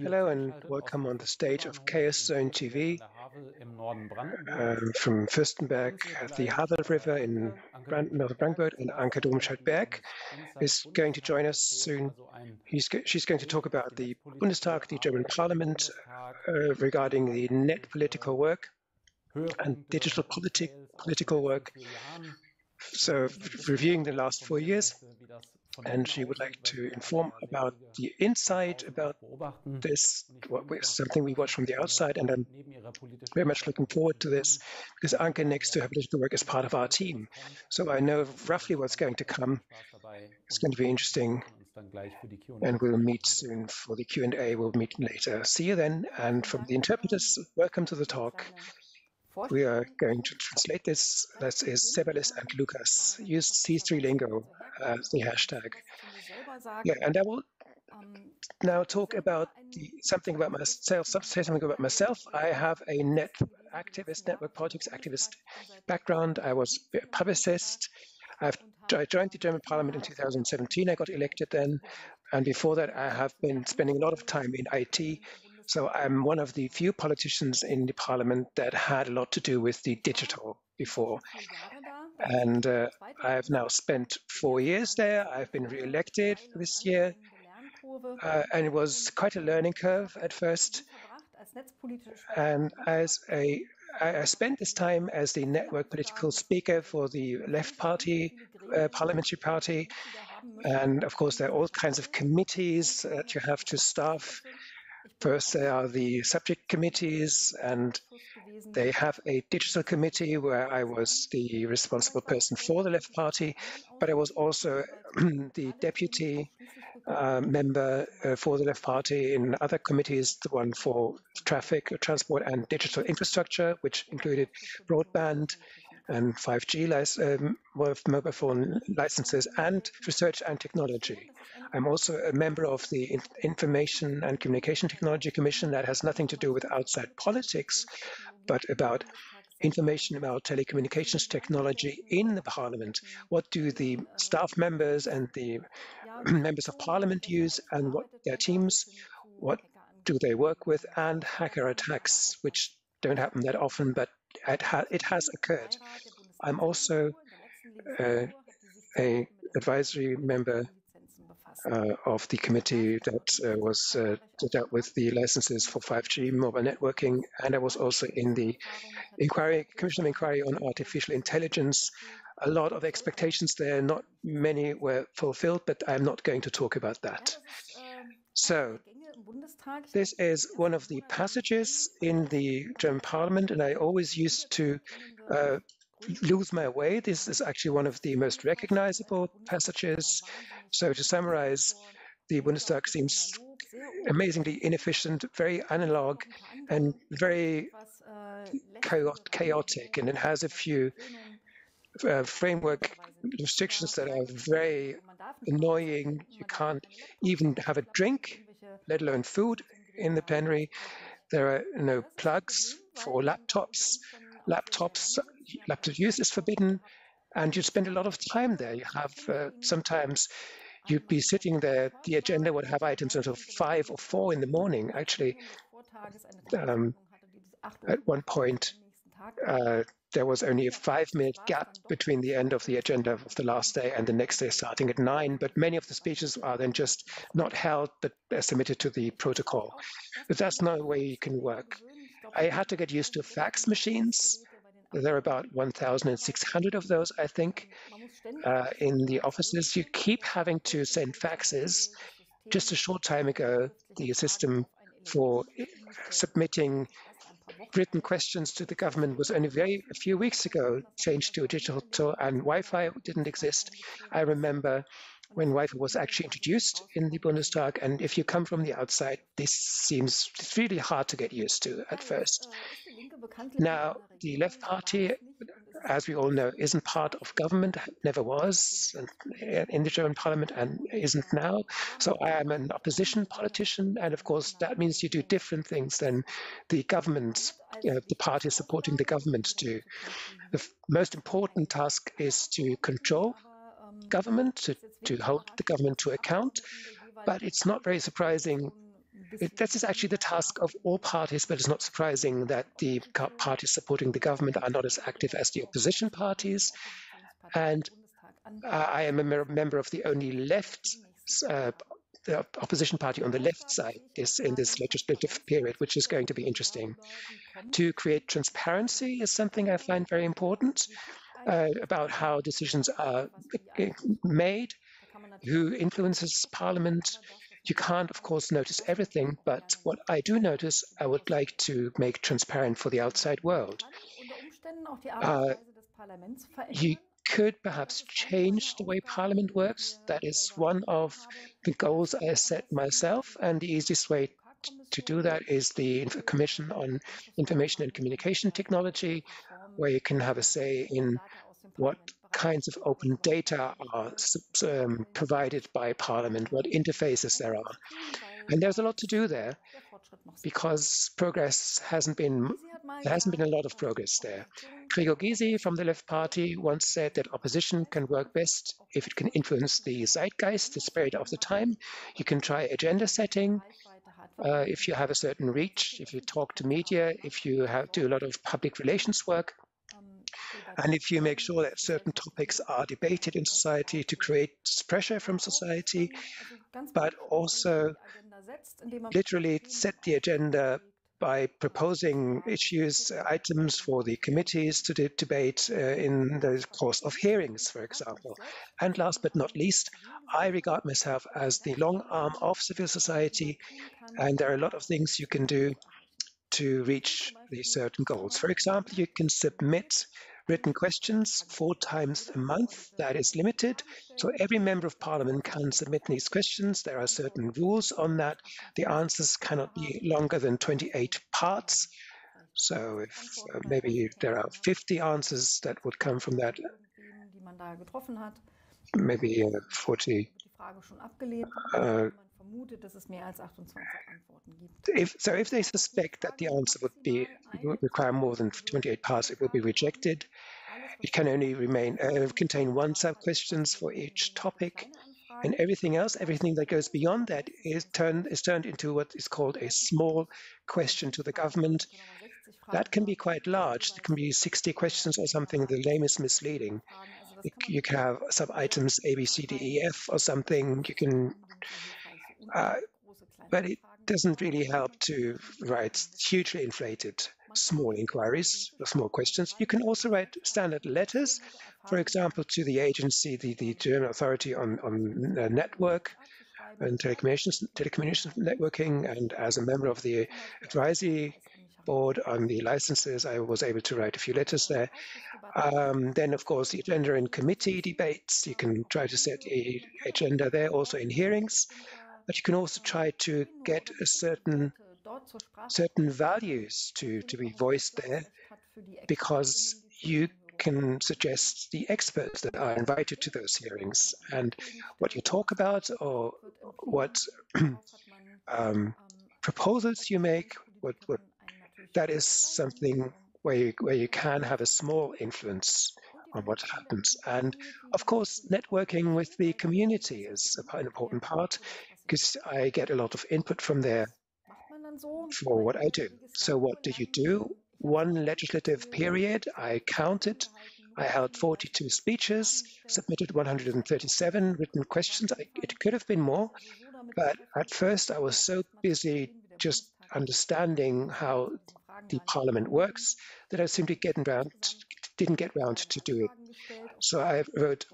Hello and welcome on the stage of Chaos Zone TV uh, from Fürstenberg at the Havel River in Brand North Brandenburg, and Anke Domscheit-Berg is going to join us soon. He's, she's going to talk about the Bundestag, the German Parliament, uh, regarding the net political work and digital politi political work. So reviewing the last four years, and she would like to inform about the insight about this, something we watch from the outside, and I'm very much looking forward to this because Anke next to her political work is part of our team. So I know roughly what's going to come. It's going to be interesting, and we'll meet soon for the Q&A. We'll meet later. See you then, and from the interpreters, welcome to the talk. We are going to translate this. That is Sebalis and Lucas. Use C3 Lingo as the hashtag. Yeah, and I will now talk about the, something about myself, say something about myself. I have a net activist, network politics activist background. I was a publicist. I've, I joined the German parliament in 2017. I got elected then. And before that, I have been spending a lot of time in IT so I'm one of the few politicians in the parliament that had a lot to do with the digital before. And uh, I've now spent four years there. I've been re-elected this year. Uh, and it was quite a learning curve at first. And as a, I spent this time as the network political speaker for the Left Party, uh, parliamentary party. And of course, there are all kinds of committees that you have to staff First, there are the subject committees, and they have a digital committee where I was the responsible person for the Left Party, but I was also the deputy uh, member uh, for the Left Party in other committees, the one for traffic, transport, and digital infrastructure, which included broadband and 5G um, mobile phone licenses, and research and technology. I'm also a member of the Information and Communication Technology Commission that has nothing to do with outside politics, but about information about telecommunications technology in the parliament. What do the staff members and the members of parliament use and what their teams, what do they work with, and hacker attacks, which don't happen that often, but it, ha it has occurred. I'm also uh, a advisory member uh, of the committee that uh, was uh, dealt with the licenses for 5G mobile networking, and I was also in the inquiry, Commission of Inquiry on Artificial Intelligence. A lot of expectations there, not many were fulfilled, but I'm not going to talk about that. So, this is one of the passages in the German parliament, and I always used to uh, lose my way. This is actually one of the most recognizable passages. So to summarize, the Bundestag seems amazingly inefficient, very analog, and very chaotic. And it has a few uh, framework restrictions that are very annoying. You can't even have a drink, let alone food, in the plenary. There are no plugs for laptops laptops, laptop use is forbidden, and you spend a lot of time there. You have uh, sometimes you'd be sitting there, the agenda would have items until five or four in the morning. Actually, um, at one point, uh, there was only a five minute gap between the end of the agenda of the last day and the next day starting at nine, but many of the speeches are then just not held but submitted to the protocol. But that's not a way you can work. I had to get used to fax machines. There are about 1,600 of those, I think, uh, in the offices. You keep having to send faxes. Just a short time ago, the system for submitting written questions to the government was only very a few weeks ago changed to a digital tool, and Wi-Fi didn't exist. I remember when Wi-Fi was actually introduced in the Bundestag. And if you come from the outside, this seems it's really hard to get used to at first. Now, the left party, as we all know, isn't part of government, never was uh, in the German parliament and isn't now. So I am an opposition politician. And of course, that means you do different things than the government, you know, the party supporting the government do. The most important task is to control government, to, to hold the government to account. But it's not very surprising. It, this is actually the task of all parties, but it's not surprising that the parties supporting the government are not as active as the opposition parties. And uh, I am a member of the only left uh, the opposition party on the left side is in this legislative period, which is going to be interesting. To create transparency is something I find very important uh, about how decisions are uh, made, who influences parliament. You can't, of course, notice everything, but what I do notice, I would like to make transparent for the outside world. Uh, you could perhaps change the way Parliament works. That is one of the goals I set myself, and the easiest way to do that is the Commission on Information and Communication Technology, where you can have a say in what kinds of open data are um, provided by Parliament, what interfaces there are. And there's a lot to do there because progress hasn't been, there hasn't been a lot of progress there. Gregor Gysi from the Left Party once said that opposition can work best if it can influence the zeitgeist, the spirit of the time. You can try agenda setting. Uh, if you have a certain reach, if you talk to media, if you have, do a lot of public relations work, and if you make sure that certain topics are debated in society to create pressure from society, but also literally set the agenda by proposing issues, items for the committees to de debate uh, in the course of hearings, for example. And last but not least, I regard myself as the long arm of civil society, and there are a lot of things you can do to reach these certain goals. For example, you can submit written questions four times a month. That is limited. So every member of parliament can submit these questions. There are certain rules on that. The answers cannot be longer than 28 parts. So if uh, maybe there are 50 answers that would come from that, maybe uh, 40 uh, if, so if they suspect that the answer would be would require more than 28 parts, it will be rejected. It can only remain uh, contain one sub questions for each topic, and everything else, everything that goes beyond that, is turned is turned into what is called a small question to the government. That can be quite large. It can be 60 questions or something. The name is misleading. You can have sub items A, B, C, D, E, F or something. You can uh, but it doesn't really help to write hugely inflated small inquiries or small questions. You can also write standard letters, for example, to the agency, the, the German authority on, on network and telecommunications, telecommunications networking, and as a member of the advisory board on the licenses, I was able to write a few letters there. Um, then, of course, the agenda in committee debates, you can try to set a agenda there, also in hearings but you can also try to get a certain certain values to, to be voiced there because you can suggest the experts that are invited to those hearings and what you talk about or what um, proposals you make, what, what that is something where you, where you can have a small influence on what happens. And of course, networking with the community is an important part because I get a lot of input from there for what I do. So what do you do? One legislative period, I counted. I held 42 speeches, submitted 137 written questions. I, it could have been more, but at first I was so busy just understanding how the parliament works that I simply around, didn't get round to do it. So I wrote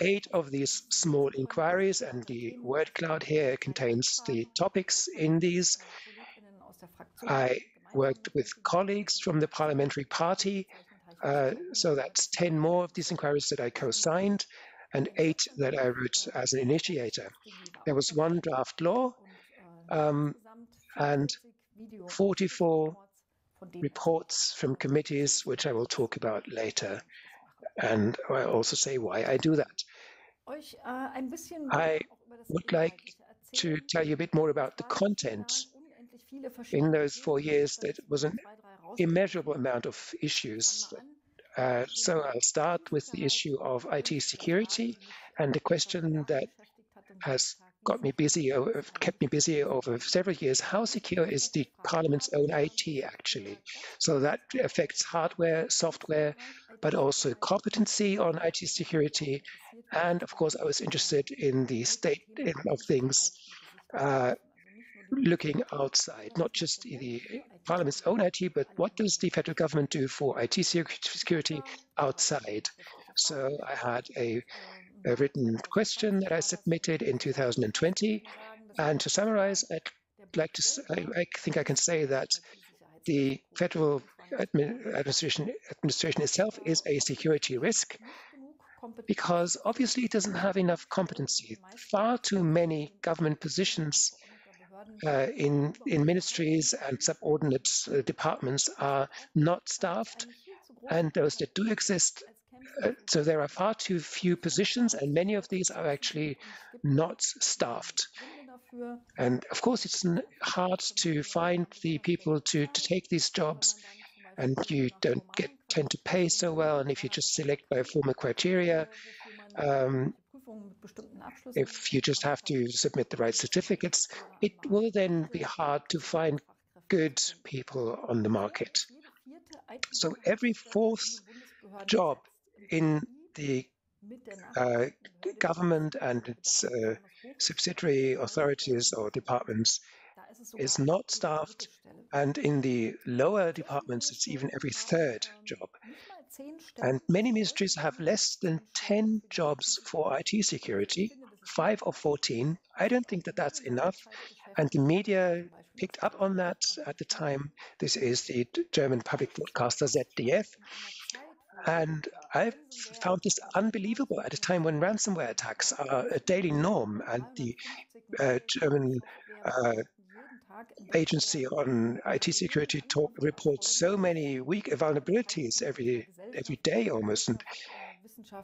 eight of these small inquiries, and the word cloud here contains the topics in these. I worked with colleagues from the parliamentary party, uh, so that's 10 more of these inquiries that I co-signed and eight that I wrote as an initiator. There was one draft law um, and 44 reports from committees, which I will talk about later. And I also say why I do that. I would like to tell you a bit more about the content. In those four years, there was an immeasurable amount of issues. Uh, so I'll start with the issue of IT security And the question that has got me busy, kept me busy over several years. How secure is the Parliament's own IT actually? So that affects hardware, software, but also competency on IT security. And of course, I was interested in the state of things uh, looking outside, not just the Parliament's own IT, but what does the federal government do for IT security outside? So I had a a written question that I submitted in 2020. And to summarize, I'd like to, I, I think I can say that the federal administration, administration itself is a security risk because obviously it doesn't have enough competency. Far too many government positions uh, in, in ministries and subordinate uh, departments are not staffed, and those that do exist so there are far too few positions, and many of these are actually not staffed. And of course, it's hard to find the people to, to take these jobs, and you don't get tend to pay so well. And if you just select by formal criteria, um, if you just have to submit the right certificates, it will then be hard to find good people on the market. So every fourth job in the uh, government and its uh, subsidiary authorities or departments is not staffed, and in the lower departments, it's even every third job. And many ministries have less than 10 jobs for IT security, five or 14. I don't think that that's enough. And the media picked up on that at the time. This is the German public broadcaster ZDF. And I found this unbelievable at a time when ransomware attacks are a daily norm, and the uh, German uh, agency on IT security talk reports so many weak vulnerabilities every every day almost, and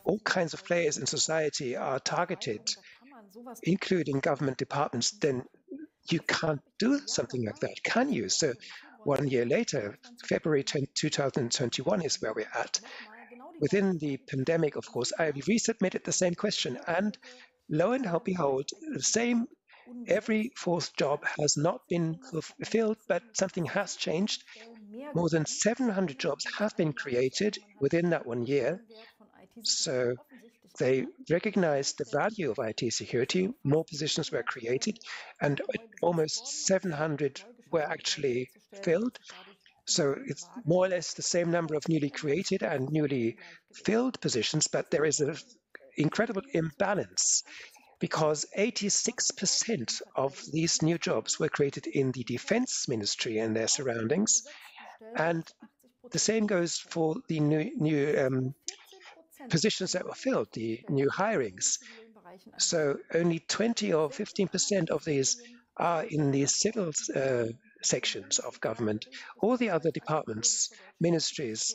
all kinds of players in society are targeted, including government departments. Then you can't do something like that, can you? So one year later, February 10, 2021 is where we're at within the pandemic, of course, I resubmitted the same question, and lo and behold, the same every fourth job has not been fulfilled, but something has changed. More than 700 jobs have been created within that one year. So they recognized the value of IT security. More positions were created, and almost 700 were actually filled. So it's more or less the same number of newly created and newly filled positions, but there is an incredible imbalance because 86% of these new jobs were created in the defense ministry and their surroundings. And the same goes for the new, new um, positions that were filled, the new hirings. So only 20 or 15% of these are in the civil uh, sections of government. All the other departments, ministries,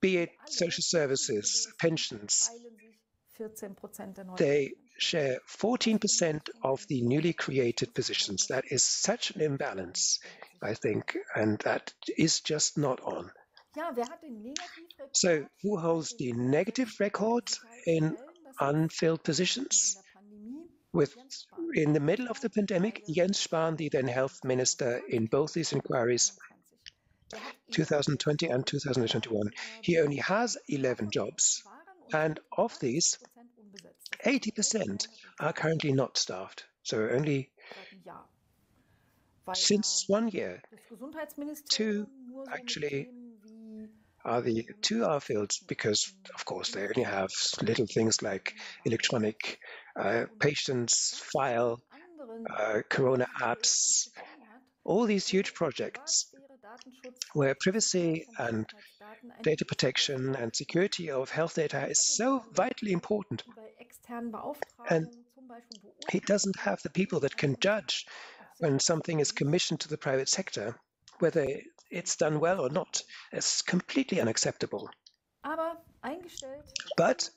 be it social services, pensions, they share 14% of the newly created positions. That is such an imbalance, I think, and that is just not on. So, who holds the negative record in unfilled positions? With in the middle of the pandemic, Jens Spahn, the then health minister in both these inquiries, 2020 and 2021, he only has 11 jobs, and of these, 80% are currently not staffed. So only since one year, two actually are the two are fields because, of course, they only have little things like electronic uh, patients file, uh, Corona apps, all these huge projects where privacy and data protection and security of health data is so vitally important. And he doesn't have the people that can judge when something is commissioned to the private sector, whether it's done well or not. It's completely unacceptable. But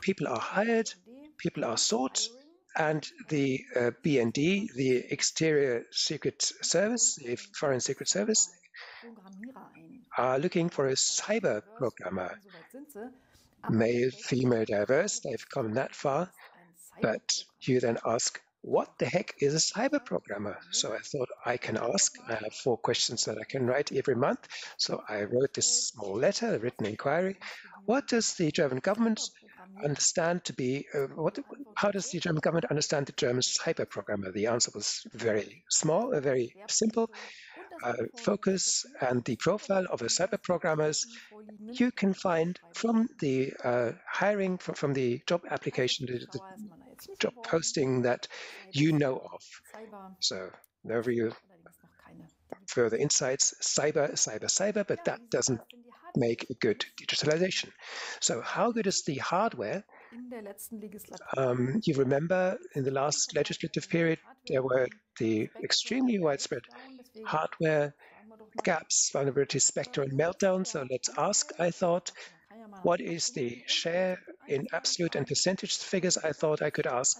people are hired, people are sought, and the uh, BND, the Exterior Secret Service, the Foreign Secret Service, are looking for a cyber programmer. male, female, diverse. They've come that far. But you then ask, what the heck is a cyber programmer? So I thought I can ask. I have four questions that I can write every month. So I wrote this small letter, a written inquiry. What does the German government understand to be, uh, what, how does the German government understand the German cyber programmer? The answer was very small, uh, very simple. Uh, focus and the profile of a cyber programmers you can find from the uh, hiring, from, from the job application, the, the job posting that you know of. So no real further insights, cyber, cyber, cyber, but that doesn't make a good digitalization. So how good is the hardware? Um, you remember in the last legislative period, there were the extremely widespread hardware gaps, vulnerability, spectre, and meltdown. So let's ask, I thought, what is the share in absolute and percentage figures I thought I could ask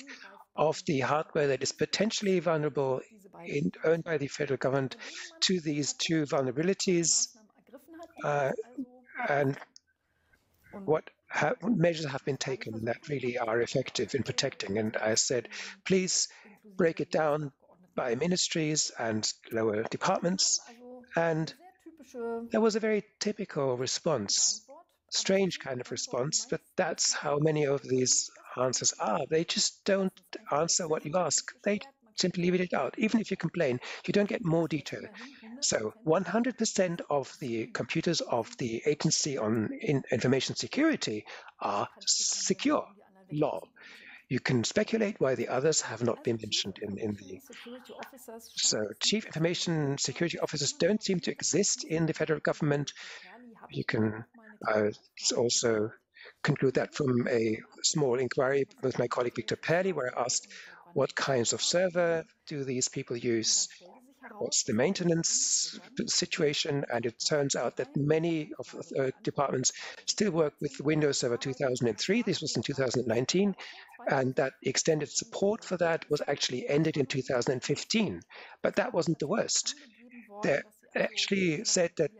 of the hardware that is potentially vulnerable in, owned by the federal government to these two vulnerabilities uh, and what ha measures have been taken that really are effective in protecting. And I said, please break it down by ministries and lower departments. And there was a very typical response, strange kind of response, but that's how many of these answers are. They just don't answer what you ask. They simply leave it out. Even if you complain, you don't get more detail. So 100% of the computers of the Agency on Information Security are secure law. You can speculate why the others have not been mentioned in, in the. So, chief information security officers don't seem to exist in the federal government. You can uh, also conclude that from a small inquiry with my colleague Victor Perli, where I asked what kinds of server do these people use, what's the maintenance situation, and it turns out that many of uh, departments still work with Windows Server 2003. This was in 2019, and that extended support for that was actually ended in 2015. But that wasn't the worst. They actually said that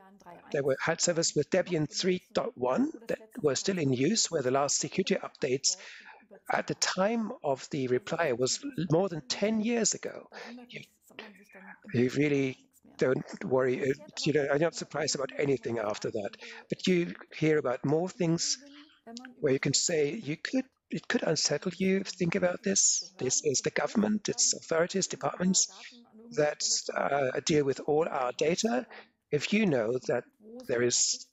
there were had servers with Debian 3.1 that were still in use, where the last security updates at the time of the reply was more than 10 years ago. You, you really don't worry. Uh, you know, I'm not surprised about anything after that. But you hear about more things where you can say you could it could unsettle you. Think about this. This is the government, it's authorities, departments that uh, deal with all our data. If you know that there is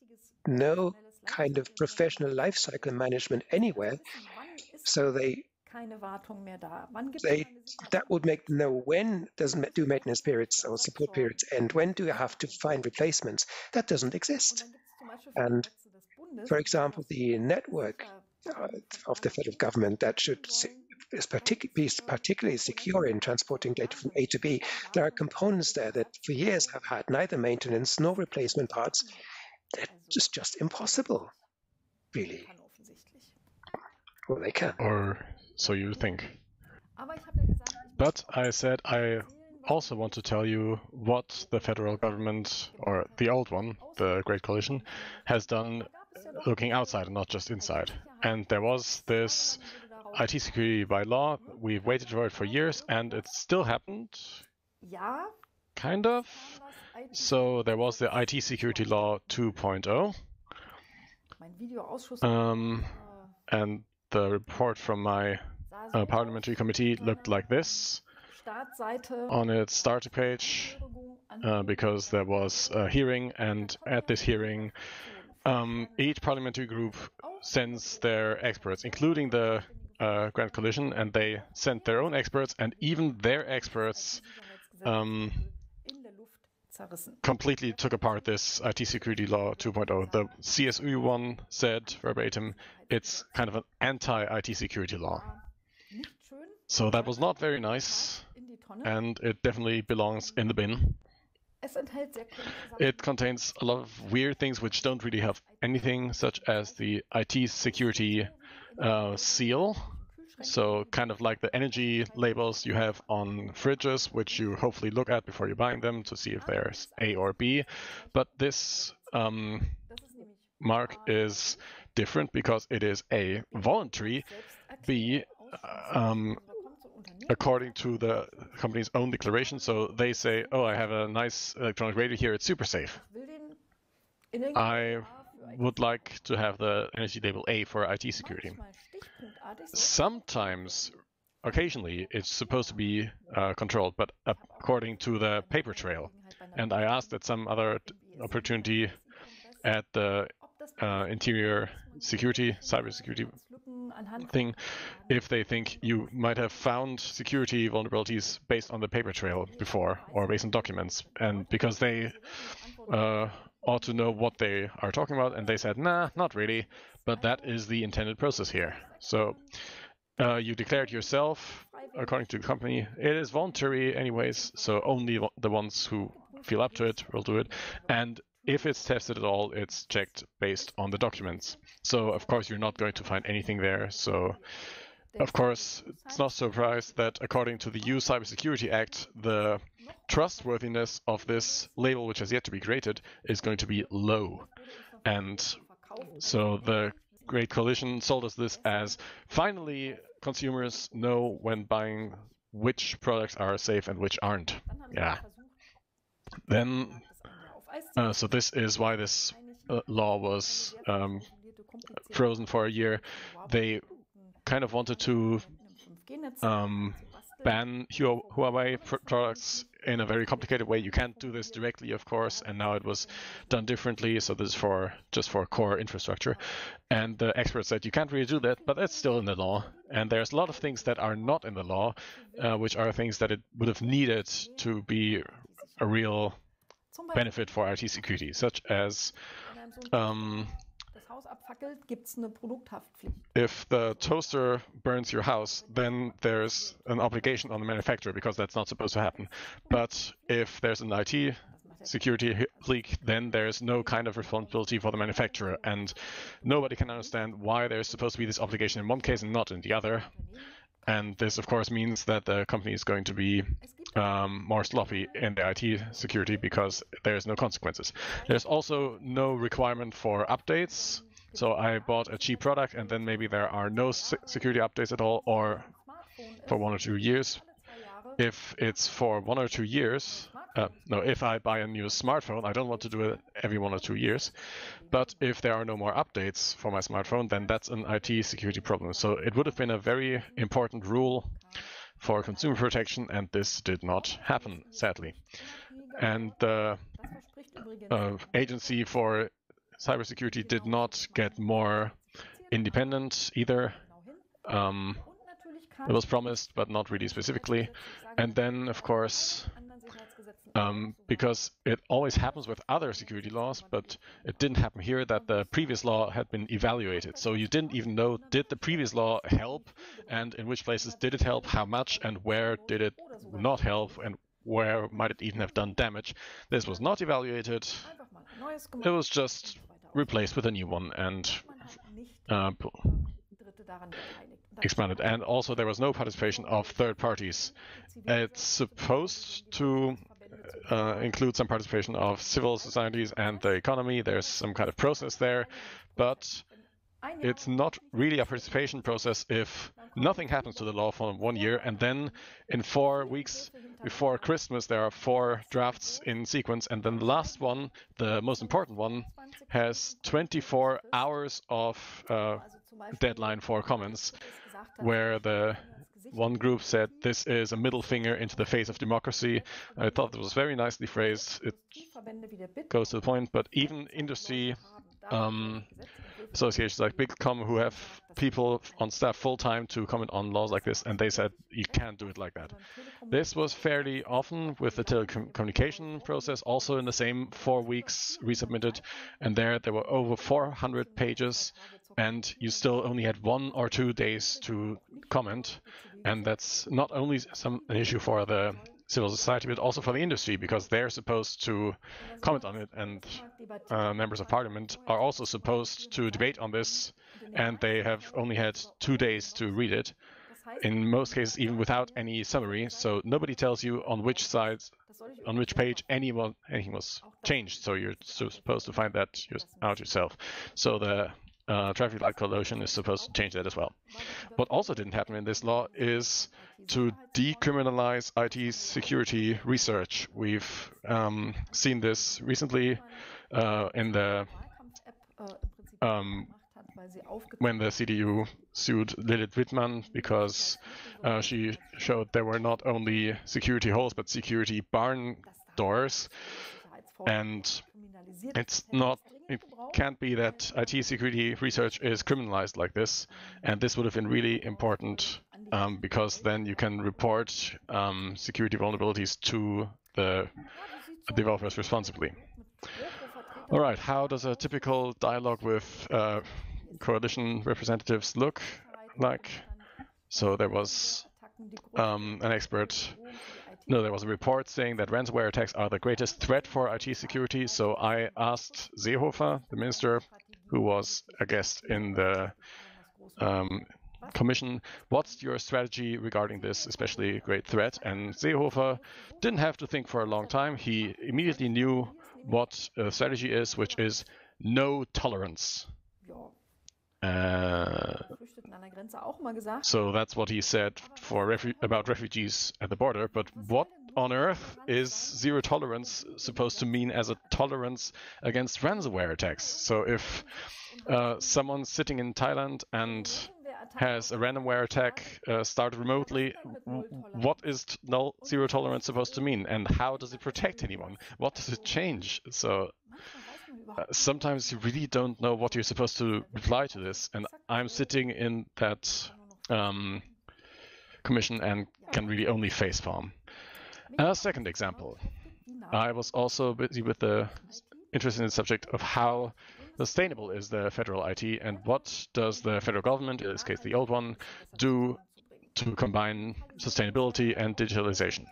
no kind of professional lifecycle management anywhere, so they they that would make them know when does do maintenance periods or support periods end. When do you have to find replacements? That doesn't exist. And for example, the network uh, of the federal government that should is partic be particularly secure in transporting data from A to B. There are components there that for years have had neither maintenance nor replacement parts. That's just impossible, really. Well, they can. Or so you think. But I said I also want to tell you what the federal government, or the old one, the Great Coalition, has done looking outside and not just inside. And there was this IT security by law. We've waited for it for years, and it still happened. Yeah. Kind of. So there was the IT security law 2.0. Um, and the report from my uh, parliamentary committee looked like this on its starter page uh, because there was a hearing and at this hearing um, each parliamentary group sends their experts, including the uh, Grand Coalition, and they sent their own experts, and even their experts um, completely took apart this IT security law 2.0. The CSU one said verbatim, it's kind of an anti-IT security law. So that was not very nice, and it definitely belongs in the bin. It contains a lot of weird things which don't really have anything, such as the IT security uh, seal. So kind of like the energy labels you have on fridges, which you hopefully look at before you're buying them to see if there's A or B. But this um, mark is different because it is A, voluntary, B, um, according to the company's own declaration. So they say, oh, I have a nice electronic radio here, it's super safe. I would like to have the energy label A for IT security. Sometimes, occasionally, it's supposed to be uh, controlled, but according to the paper trail. And I asked at some other opportunity at the uh, interior security, cybersecurity thing, if they think you might have found security vulnerabilities based on the paper trail before or based on documents. And because they uh, ought to know what they are talking about, and they said, nah, not really, but that is the intended process here. So uh, you declared yourself, according to the company, it is voluntary anyways, so only the ones who feel up to it will do it. And if it's tested at all, it's checked based on the documents. So of course you're not going to find anything there. So of course it's not surprised that according to the EU Cybersecurity Act, the trustworthiness of this label, which has yet to be created, is going to be low. And so the Great Coalition sold us this as finally consumers know when buying which products are safe and which aren't. Yeah. Then uh, so this is why this uh, law was um, frozen for a year. They kind of wanted to um, ban Huawei products in a very complicated way. You can't do this directly, of course, and now it was done differently. So this is for just for core infrastructure. And the experts said you can't really do that, but it's still in the law. And there's a lot of things that are not in the law, uh, which are things that it would have needed to be a real benefit for IT security, such as um, if the toaster burns your house, then there's an obligation on the manufacturer because that's not supposed to happen. But if there's an IT security leak, then there's no kind of responsibility for the manufacturer. And nobody can understand why there's supposed to be this obligation in one case and not in the other. And this, of course, means that the company is going to be um, more sloppy in the IT security because there's no consequences. There's also no requirement for updates. So I bought a cheap product and then maybe there are no security updates at all or for one or two years. If it's for one or two years, uh, no, if I buy a new smartphone, I don't want to do it every one or two years. But if there are no more updates for my smartphone, then that's an IT security problem. So it would have been a very important rule for consumer protection, and this did not happen, sadly. And the uh, agency for cybersecurity did not get more independent either. Um, it was promised, but not really specifically. And then, of course, um, because it always happens with other security laws, but it didn't happen here that the previous law had been evaluated. So you didn't even know, did the previous law help, and in which places did it help, how much, and where did it not help, and where might it even have done damage. This was not evaluated. It was just replaced with a new one and uh, expanded. And also there was no participation of third parties. It's supposed to uh, include some participation of civil societies and the economy. There's some kind of process there, but it's not really a participation process if nothing happens to the law for one year and then in four weeks before Christmas there are four drafts in sequence and then the last one, the most important one, has 24 hours of uh, deadline for comments where the one group said this is a middle finger into the face of democracy. I thought it was very nicely phrased. It goes to the point, but even industry um, associations like Bitkom who have people on staff full time to comment on laws like this, and they said you can't do it like that. This was fairly often with the telecommunication process, also in the same four weeks resubmitted, and there there were over 400 pages, and you still only had one or two days to comment, and that's not only some an issue for the civil society, but also for the industry, because they're supposed to comment on it, and uh, members of parliament are also supposed to debate on this, and they have only had two days to read it, in most cases even without any summary, so nobody tells you on which side, on which page anyone, anything was changed, so you're supposed to find that out yourself. So the uh, traffic light coalition is supposed to change that as well. What also didn't happen in this law is to decriminalize IT security research. We've um, seen this recently uh, in the um, when the CDU sued Lilith Wittmann because uh, she showed there were not only security holes but security barn doors and it's not it can't be that IT security research is criminalized like this and this would have been really important um, because then you can report um, security vulnerabilities to the developers responsibly. All right, how does a typical dialogue with uh, coalition representatives look like? So there was um, an expert no, there was a report saying that ransomware attacks are the greatest threat for IT security. So I asked Seehofer, the minister, who was a guest in the um, commission, what's your strategy regarding this especially great threat? And Seehofer didn't have to think for a long time. He immediately knew what a strategy is, which is no tolerance. Uh, so that's what he said for refu about refugees at the border. But what on earth is zero tolerance supposed to mean as a tolerance against ransomware attacks? So if uh, someone sitting in Thailand and has a ransomware attack uh, started remotely, what is no zero tolerance supposed to mean, and how does it protect anyone? What does it change? So uh, sometimes you really don't know what you're supposed to reply to this, and I'm sitting in that um, commission and can really only facepalm. A second example, I was also busy with the interested in the subject of how sustainable is the federal IT and what does the federal government, in this case the old one, do to combine sustainability and digitalization.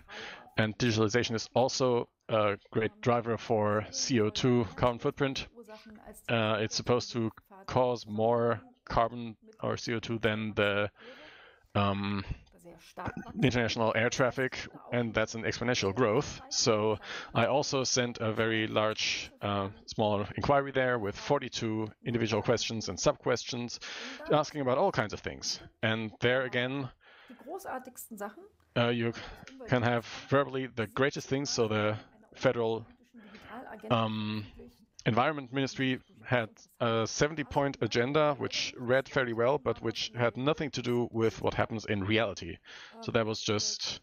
And digitalization is also a great driver for CO2 carbon footprint. Uh, it's supposed to cause more carbon or CO2 than the um, international air traffic, and that's an exponential growth. So I also sent a very large, uh, small inquiry there with 42 individual questions and sub-questions, asking about all kinds of things. And there again, uh, you can have verbally the greatest things. So the federal um, environment ministry had a 70-point agenda, which read fairly well, but which had nothing to do with what happens in reality. So that was just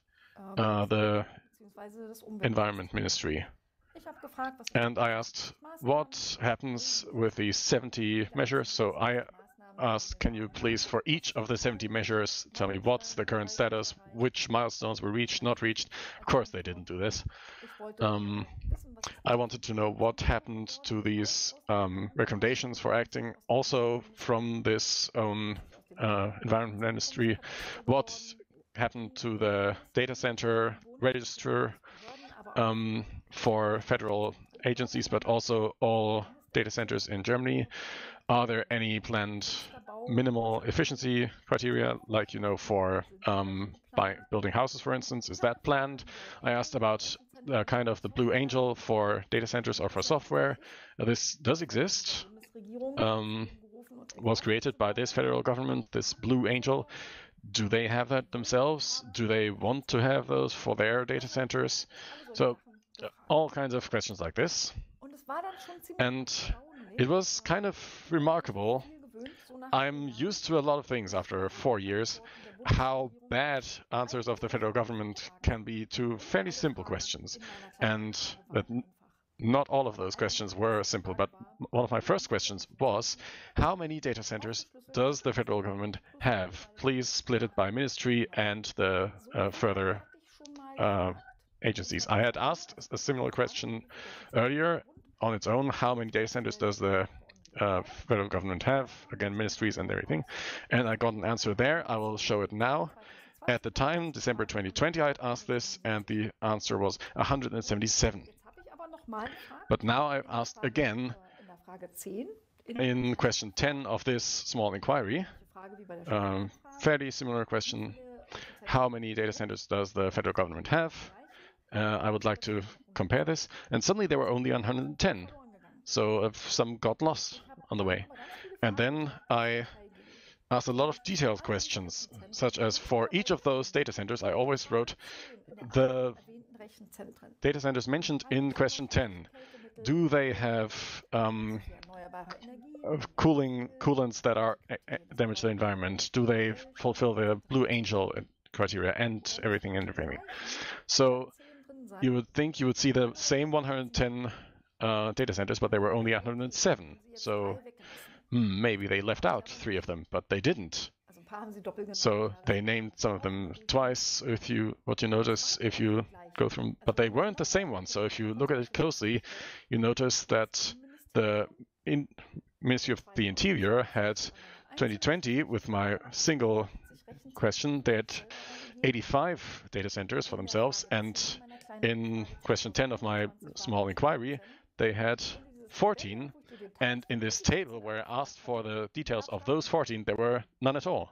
uh, the environment ministry. And I asked, what happens with these 70 measures? So I asked, can you please, for each of the 70 measures, tell me what's the current status, which milestones were reached, not reached. Of course, they didn't do this. Um, I wanted to know what happened to these um, recommendations for acting, also from this um, uh, environment ministry, what happened to the data center register um, for federal agencies, but also all data centers in Germany. Are there any planned minimal efficiency criteria, like you know for um, by building houses, for instance? Is that planned? I asked about uh, kind of the Blue Angel for data centers or for software. Uh, this does exist. Um, was created by this federal government, this Blue Angel. Do they have that themselves? Do they want to have those for their data centers? So uh, all kinds of questions like this. And it was kind of remarkable. I'm used to a lot of things after four years, how bad answers of the federal government can be to fairly simple questions. And that not all of those questions were simple, but one of my first questions was, how many data centers does the federal government have? Please split it by ministry and the uh, further uh, agencies. I had asked a similar question earlier on its own, how many data centers does the uh, federal government have? Again, ministries and everything. And I got an answer there. I will show it now. At the time, December 2020, I had asked this, and the answer was 177. But now I've asked again in question 10 of this small inquiry, um, fairly similar question, how many data centers does the federal government have? Uh, I would like to compare this, and suddenly there were only 110. So uh, some got lost. on the way. And then I asked a lot of detailed questions, such as for each of those data centers, I always wrote the data centers mentioned in question 10. Do they have um, cooling coolants that are damage the environment? Do they fulfill the Blue Angel criteria and everything and everything? So you would think you would see the same 110 uh, data centers, but there were only 107. So hmm, maybe they left out three of them, but they didn't. So they named some of them twice. If you what you notice if you go through, but they weren't the same ones. So if you look at it closely, you notice that the in Ministry of the Interior had 2020 with my single question. They had 85 data centers for themselves, and in question 10 of my small inquiry, they had 14, and in this table where I asked for the details of those 14, there were none at all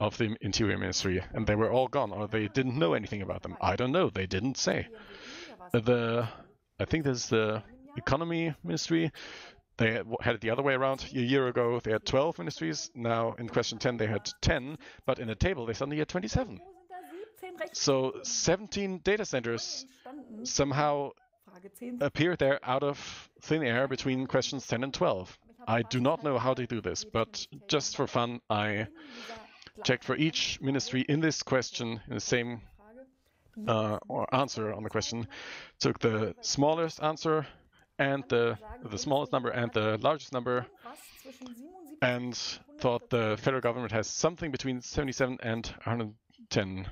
of the Interior Ministry, and they were all gone, or they didn't know anything about them. I don't know, they didn't say. The, I think this is the Economy Ministry. They had it the other way around. A year ago, they had 12 ministries. Now, in question 10, they had 10, but in the table, they suddenly had 27. So 17 data centers somehow appear there out of thin air between questions 10 and 12. I do not know how they do this, but just for fun, I checked for each ministry in this question in the same uh, or answer on the question, took the smallest answer and the the smallest number and the largest number, and thought the federal government has something between 77 and 110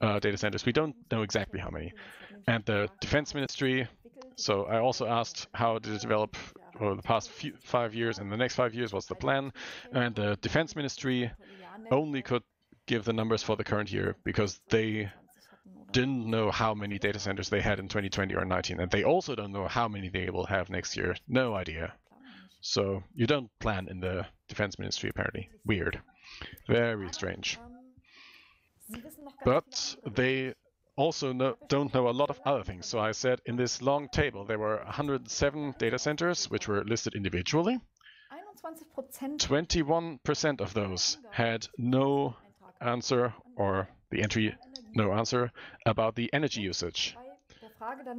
uh, data centers. We don't know exactly how many. And the defense ministry so I also asked how did it develop over the past few, five years and the next five years, what's the plan? And the defense ministry only could give the numbers for the current year because they didn't know how many data centers they had in 2020 or 19, and they also don't know how many they will have next year. No idea. So you don't plan in the defense ministry, apparently. Weird. Very strange. But they also don't know a lot of other things. So I said in this long table there were 107 data centers which were listed individually. 21% of those had no answer or the entry no answer about the energy usage.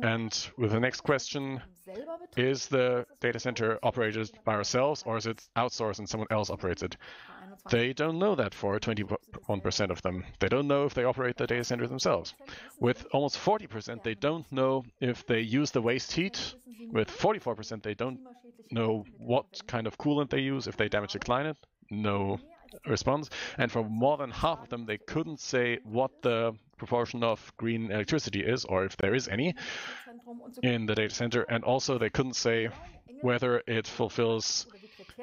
And with the next question, is the data center operated by ourselves or is it outsourced and someone else operates it? They don't know that for 21% of them. They don't know if they operate the data center themselves. With almost 40%, they don't know if they use the waste heat. With 44%, they don't know what kind of coolant they use, if they damage the climate. No response. And for more than half of them, they couldn't say what the proportion of green electricity is, or if there is any, in the data center. And also, they couldn't say whether it fulfills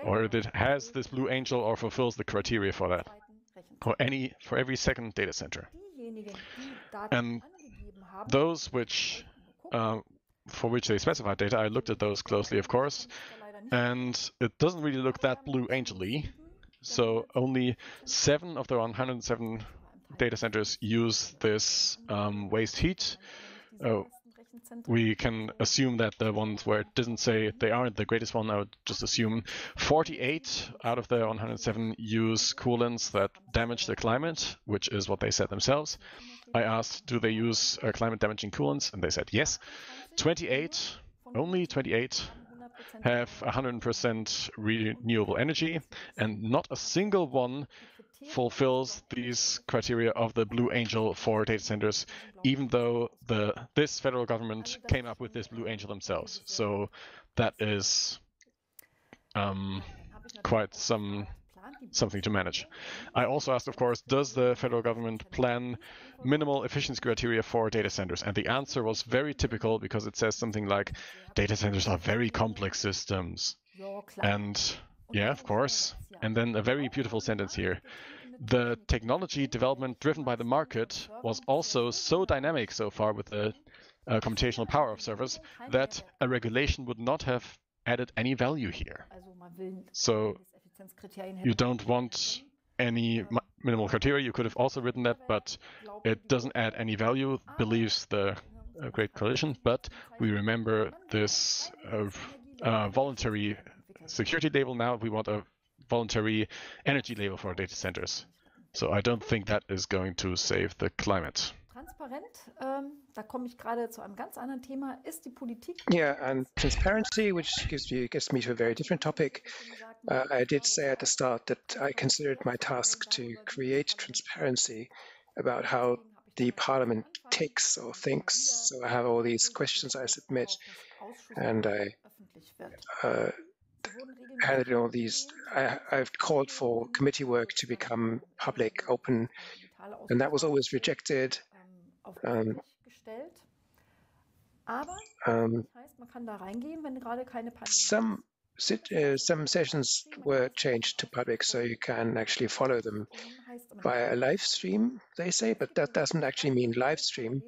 or it has this blue angel or fulfills the criteria for that for any for every second data center. And those which uh, for which they specified data, I looked at those closely, of course, and it doesn't really look that blue angel-y. So only seven of the 107 data centers use this um, waste heat. Oh, we can assume that the ones where it doesn't say they aren't the greatest one, I would just assume 48 out of the 107 use coolants that damage the climate, which is what they said themselves. I asked, do they use uh, climate damaging coolants? And they said yes. 28, only 28 have 100% renewable energy, and not a single one fulfills these criteria of the Blue Angel for data centers, even though the this federal government came up with this Blue Angel themselves. So that is um, quite some something to manage. I also asked, of course, does the federal government plan minimal efficiency criteria for data centers? And the answer was very typical because it says something like, data centers are very complex systems. And yeah, of course. And then a very beautiful sentence here the technology development driven by the market was also so dynamic so far with the uh, computational power of servers that a regulation would not have added any value here. So you don't want any minimal criteria. You could have also written that, but it doesn't add any value, believes the uh, Great Coalition. But we remember this uh, uh voluntary security label. Now we want a voluntary energy label for data centers. So I don't think that is going to save the climate. Transparent, ähm, da komme ich gerade zu einem ganz anderen Thema, ist die Politik. Yeah, and transparency, which gives me, gets me to a very different topic. Uh, I did say at the start that I considered my task to create transparency about how the parliament takes or thinks. So I have all these questions I submit, and I uh, all these. I, I've called for committee work to become public, open, and that was always rejected. Um, um, some uh, some sessions were changed to public, so you can actually follow them via a live stream, they say, but that doesn't actually mean live stream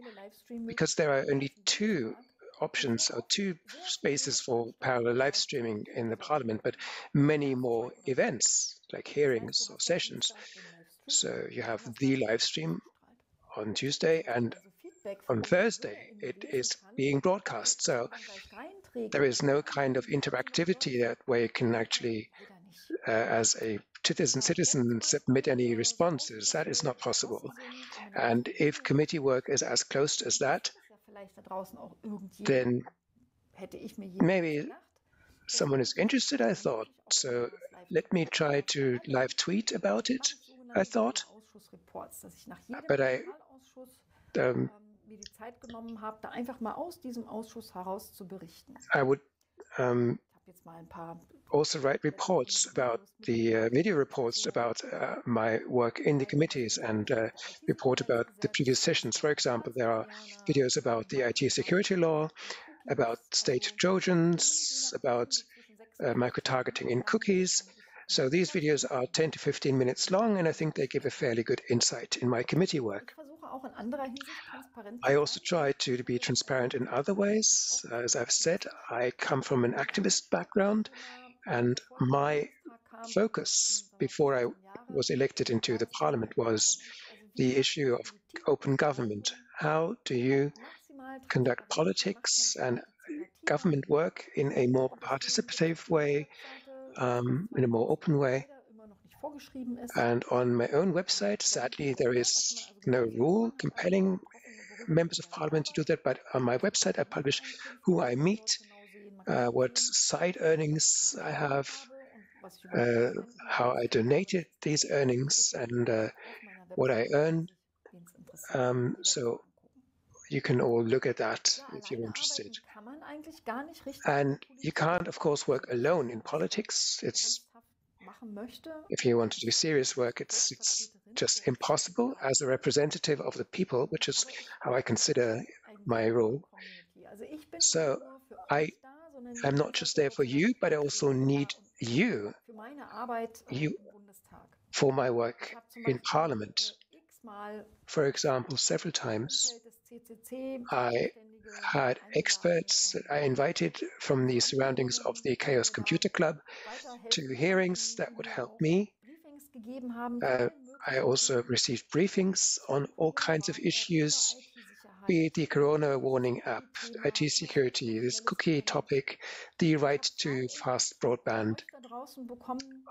because there are only two options or two spaces for parallel live streaming in the parliament, but many more events like hearings or sessions. So you have the live stream on Tuesday and on Thursday it is being broadcast. So there is no kind of interactivity that where you can actually, uh, as a citizen, citizen, submit any responses. That is not possible. And if committee work is as close as that, then maybe someone is interested, I thought. So let me try to live tweet about it, I thought. But I um, I would um, also write reports about the uh, video reports about uh, my work in the committees and uh, report about the previous sessions. For example, there are videos about the IT security law, about state Trojans, about uh, micro-targeting in cookies. So these videos are 10 to 15 minutes long, and I think they give a fairly good insight in my committee work. I also try to be transparent in other ways. As I've said, I come from an activist background, and my focus before I was elected into the parliament was the issue of open government. How do you conduct politics and government work in a more participative way, um, in a more open way? And on my own website, sadly, there is no rule compelling members of parliament to do that, but on my website, I publish who I meet, uh, what side earnings I have, uh, how I donated these earnings, and uh, what I earn. Um, so you can all look at that if you're interested. And you can't, of course, work alone in politics. It's if you want to do serious work, it's, it's just impossible as a representative of the people, which is how I consider my role. So I am not just there for you, but I also need you, you for my work in Parliament. For example, several times I had experts that I invited from the surroundings of the Chaos Computer Club to hearings that would help me. Uh, I also received briefings on all kinds of issues, be it the Corona warning app, IT security, this cookie topic, the right to fast broadband.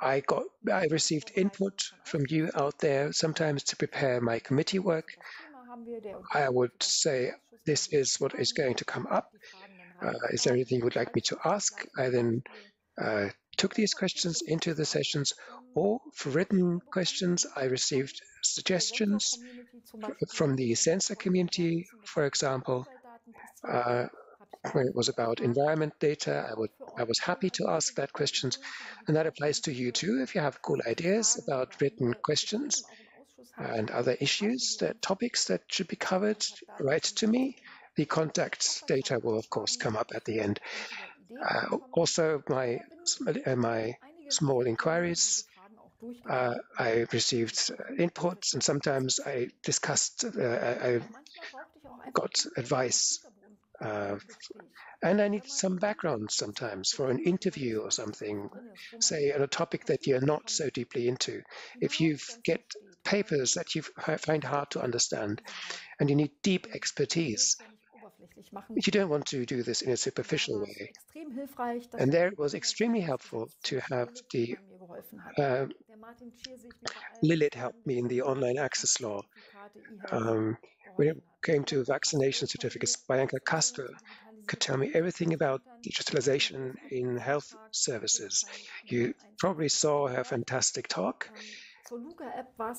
I got, I received input from you out there, sometimes to prepare my committee work. I would say this is what is going to come up. Uh, is there anything you would like me to ask? I then uh, took these questions into the sessions, or for written questions, I received suggestions from the sensor community, for example. Uh, when it was about environment data, I would I was happy to ask that questions, and that applies to you too. If you have cool ideas about written questions, and other issues, that topics that should be covered, write to me. The contact data will, of course, come up at the end. Uh, also, my uh, my small inquiries. Uh, I received inputs, and sometimes I discussed. Uh, I got advice, uh, and I need some background sometimes for an interview or something. Say on a topic that you're not so deeply into. If you get papers that you find hard to understand and you need deep expertise. you don't want to do this in a superficial way. And there it was extremely helpful to have the uh, Lilith helped me in the online access law. Um, when it came to vaccination certificates, Bianca Kastl could tell me everything about digitalization in health services. You probably saw her fantastic talk.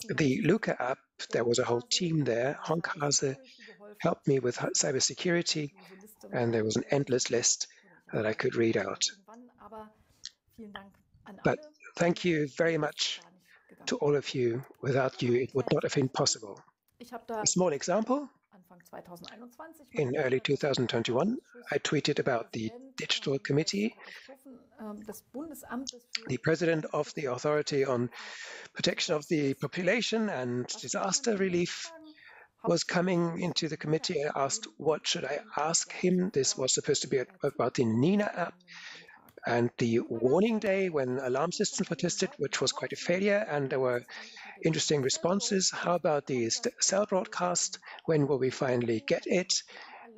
The Luca app, there was a whole team there. Honk Hase helped me with cybersecurity, and there was an endless list that I could read out. But thank you very much to all of you. Without you, it would not have been possible. A small example. In early 2021, I tweeted about the Digital Committee. The president of the Authority on Protection of the Population and Disaster Relief was coming into the committee. I asked, what should I ask him? This was supposed to be about the Nina app and the warning day when alarm systems were tested, which was quite a failure, and there were interesting responses. How about the cell broadcast? When will we finally get it?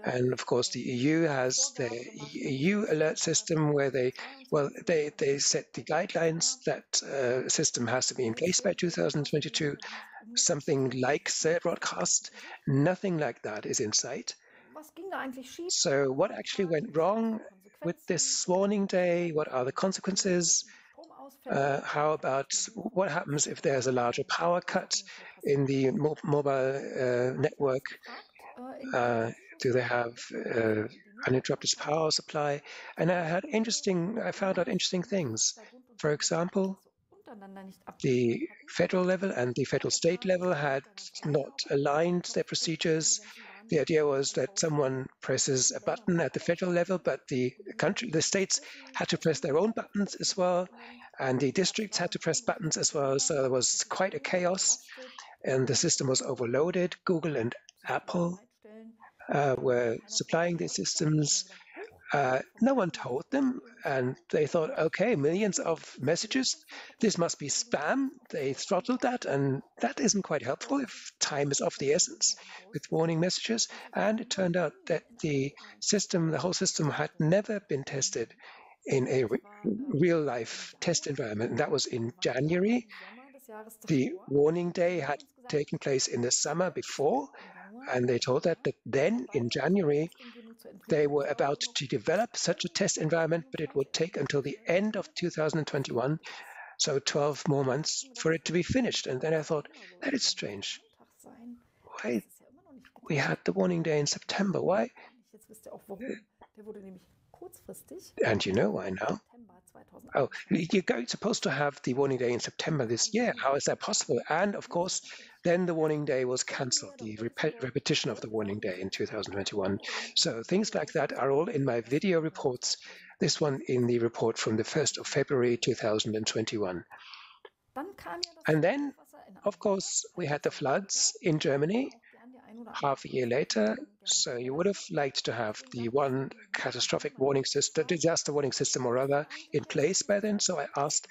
And of course, the EU has the EU alert system where they, well, they, they set the guidelines that uh, system has to be in place by 2022. Something like cell broadcast, nothing like that is in sight. So what actually went wrong with this warning day? What are the consequences? Uh, how about what happens if there's a larger power cut in the mo mobile uh, network? Uh, do they have uh, uninterrupted power supply? And I had interesting, I found out interesting things. For example, the federal level and the federal state level had not aligned their procedures the idea was that someone presses a button at the federal level, but the country, the states had to press their own buttons as well, and the districts had to press buttons as well. So there was quite a chaos, and the system was overloaded. Google and Apple uh, were supplying these systems uh, no one told them, and they thought, okay, millions of messages, this must be spam. They throttled that, and that isn't quite helpful if time is of the essence with warning messages. And it turned out that the system, the whole system, had never been tested in a re real life test environment, and that was in January. The warning day had taken place in the summer before, and they told that, that then in January they were about to develop such a test environment, but it would take until the end of 2021, so 12 more months for it to be finished. And then I thought, that is strange. Why? We had the warning day in September. Why? And you know why now? Oh, you're supposed to have the warning day in September this year. How is that possible? And of course, then the warning day was cancelled, the rep repetition of the warning day in 2021. So things like that are all in my video reports. This one in the report from the 1st of February 2021. And then, of course, we had the floods in Germany half a year later. So you would have liked to have the one catastrophic warning system, disaster warning system or other in place by then. So I asked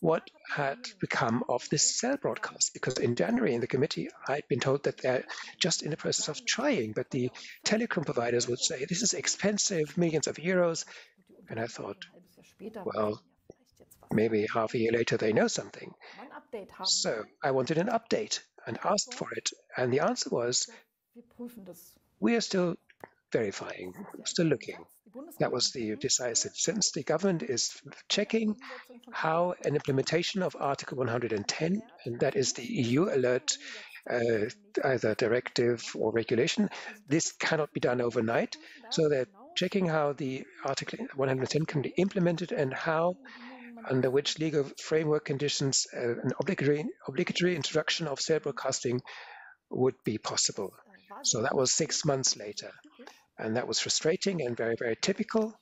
what had become of this cell broadcast because in January in the committee I'd been told that they're just in the process of trying, but the telecom providers would say this is expensive, millions of euros. And I thought, well, maybe half a year later they know something. So I wanted an update and asked for it. And the answer was, we are still verifying, still looking. That was the decisive. Since the government is checking how an implementation of Article 110, and that is the EU alert, uh, either directive or regulation, this cannot be done overnight. So they're checking how the Article 110 can be implemented and how, under which legal framework conditions, uh, an obligatory, obligatory introduction of cell broadcasting would be possible. So that was six months later. And that was frustrating and very, very typical.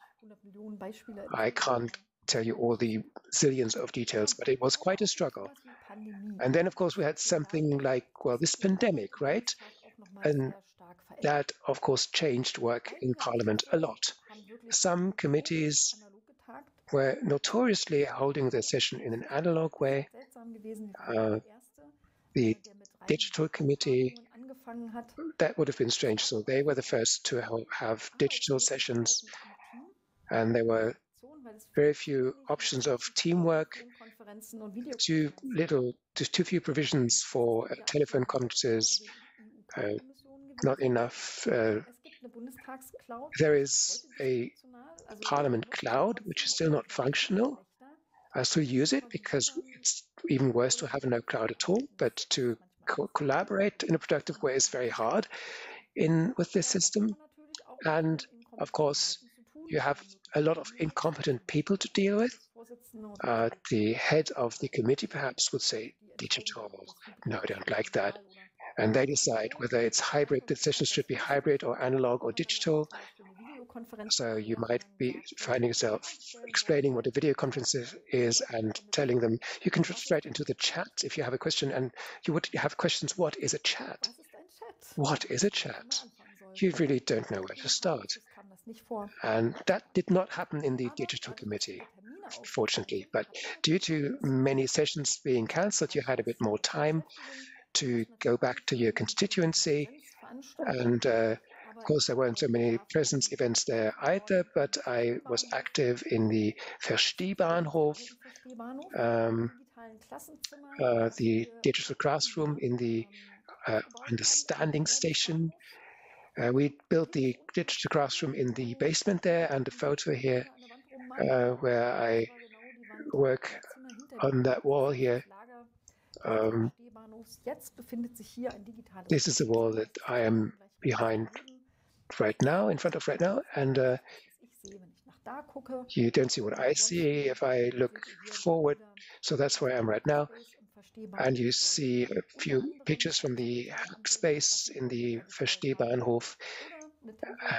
I can't tell you all the zillions of details, but it was quite a struggle. And then, of course, we had something like, well, this pandemic, right? And that, of course, changed work in Parliament a lot. Some committees were notoriously holding their session in an analog way. Uh, the Digital Committee that would have been strange. So they were the first to have digital sessions, and there were very few options of teamwork, too little, too few provisions for uh, telephone conferences, uh, not enough. Uh, there is a Parliament cloud, which is still not functional. I still use it because it's even worse to have no cloud at all, but to co collaborate in a productive way is very hard in with this system. And of course, you have a lot of incompetent people to deal with. Uh, the head of the committee perhaps would say digital. No, I don't like that. And they decide whether it's hybrid, the sessions should be hybrid or analog or digital. So you might be finding yourself explaining what a video conference is and telling them you can just write into the chat if you have a question and you would have questions. What is a chat? What is a chat? You really don't know where to start. And that did not happen in the digital committee, fortunately. But due to many sessions being cancelled, you had a bit more time to go back to your constituency and uh, of course, there weren't so many presence events there either, but I was active in the Verstehbahnhof, um, uh, the digital classroom in the uh, understanding station. Uh, we built the digital classroom in the basement there, and a photo here uh, where I work on that wall here. Um, this is the wall that I am behind right now, in front of right now, and uh, you don't see what I see if I look forward. So that's where I am right now. And you see a few pictures from the space in the Verstehbahnhof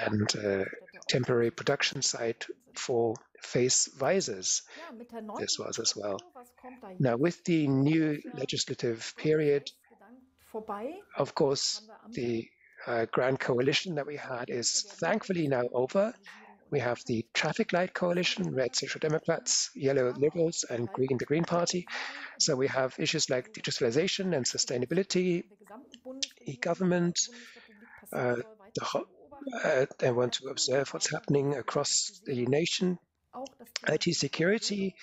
and a temporary production site for face visors. This was as well. Now, with the new legislative period, of course, the uh, grand coalition that we had is thankfully now over. We have the traffic light coalition, red social democrats, yellow liberals, and green the Green Party. So we have issues like digitalization and sustainability, e-government. Uh, uh, they want to observe what's happening across the nation. IT security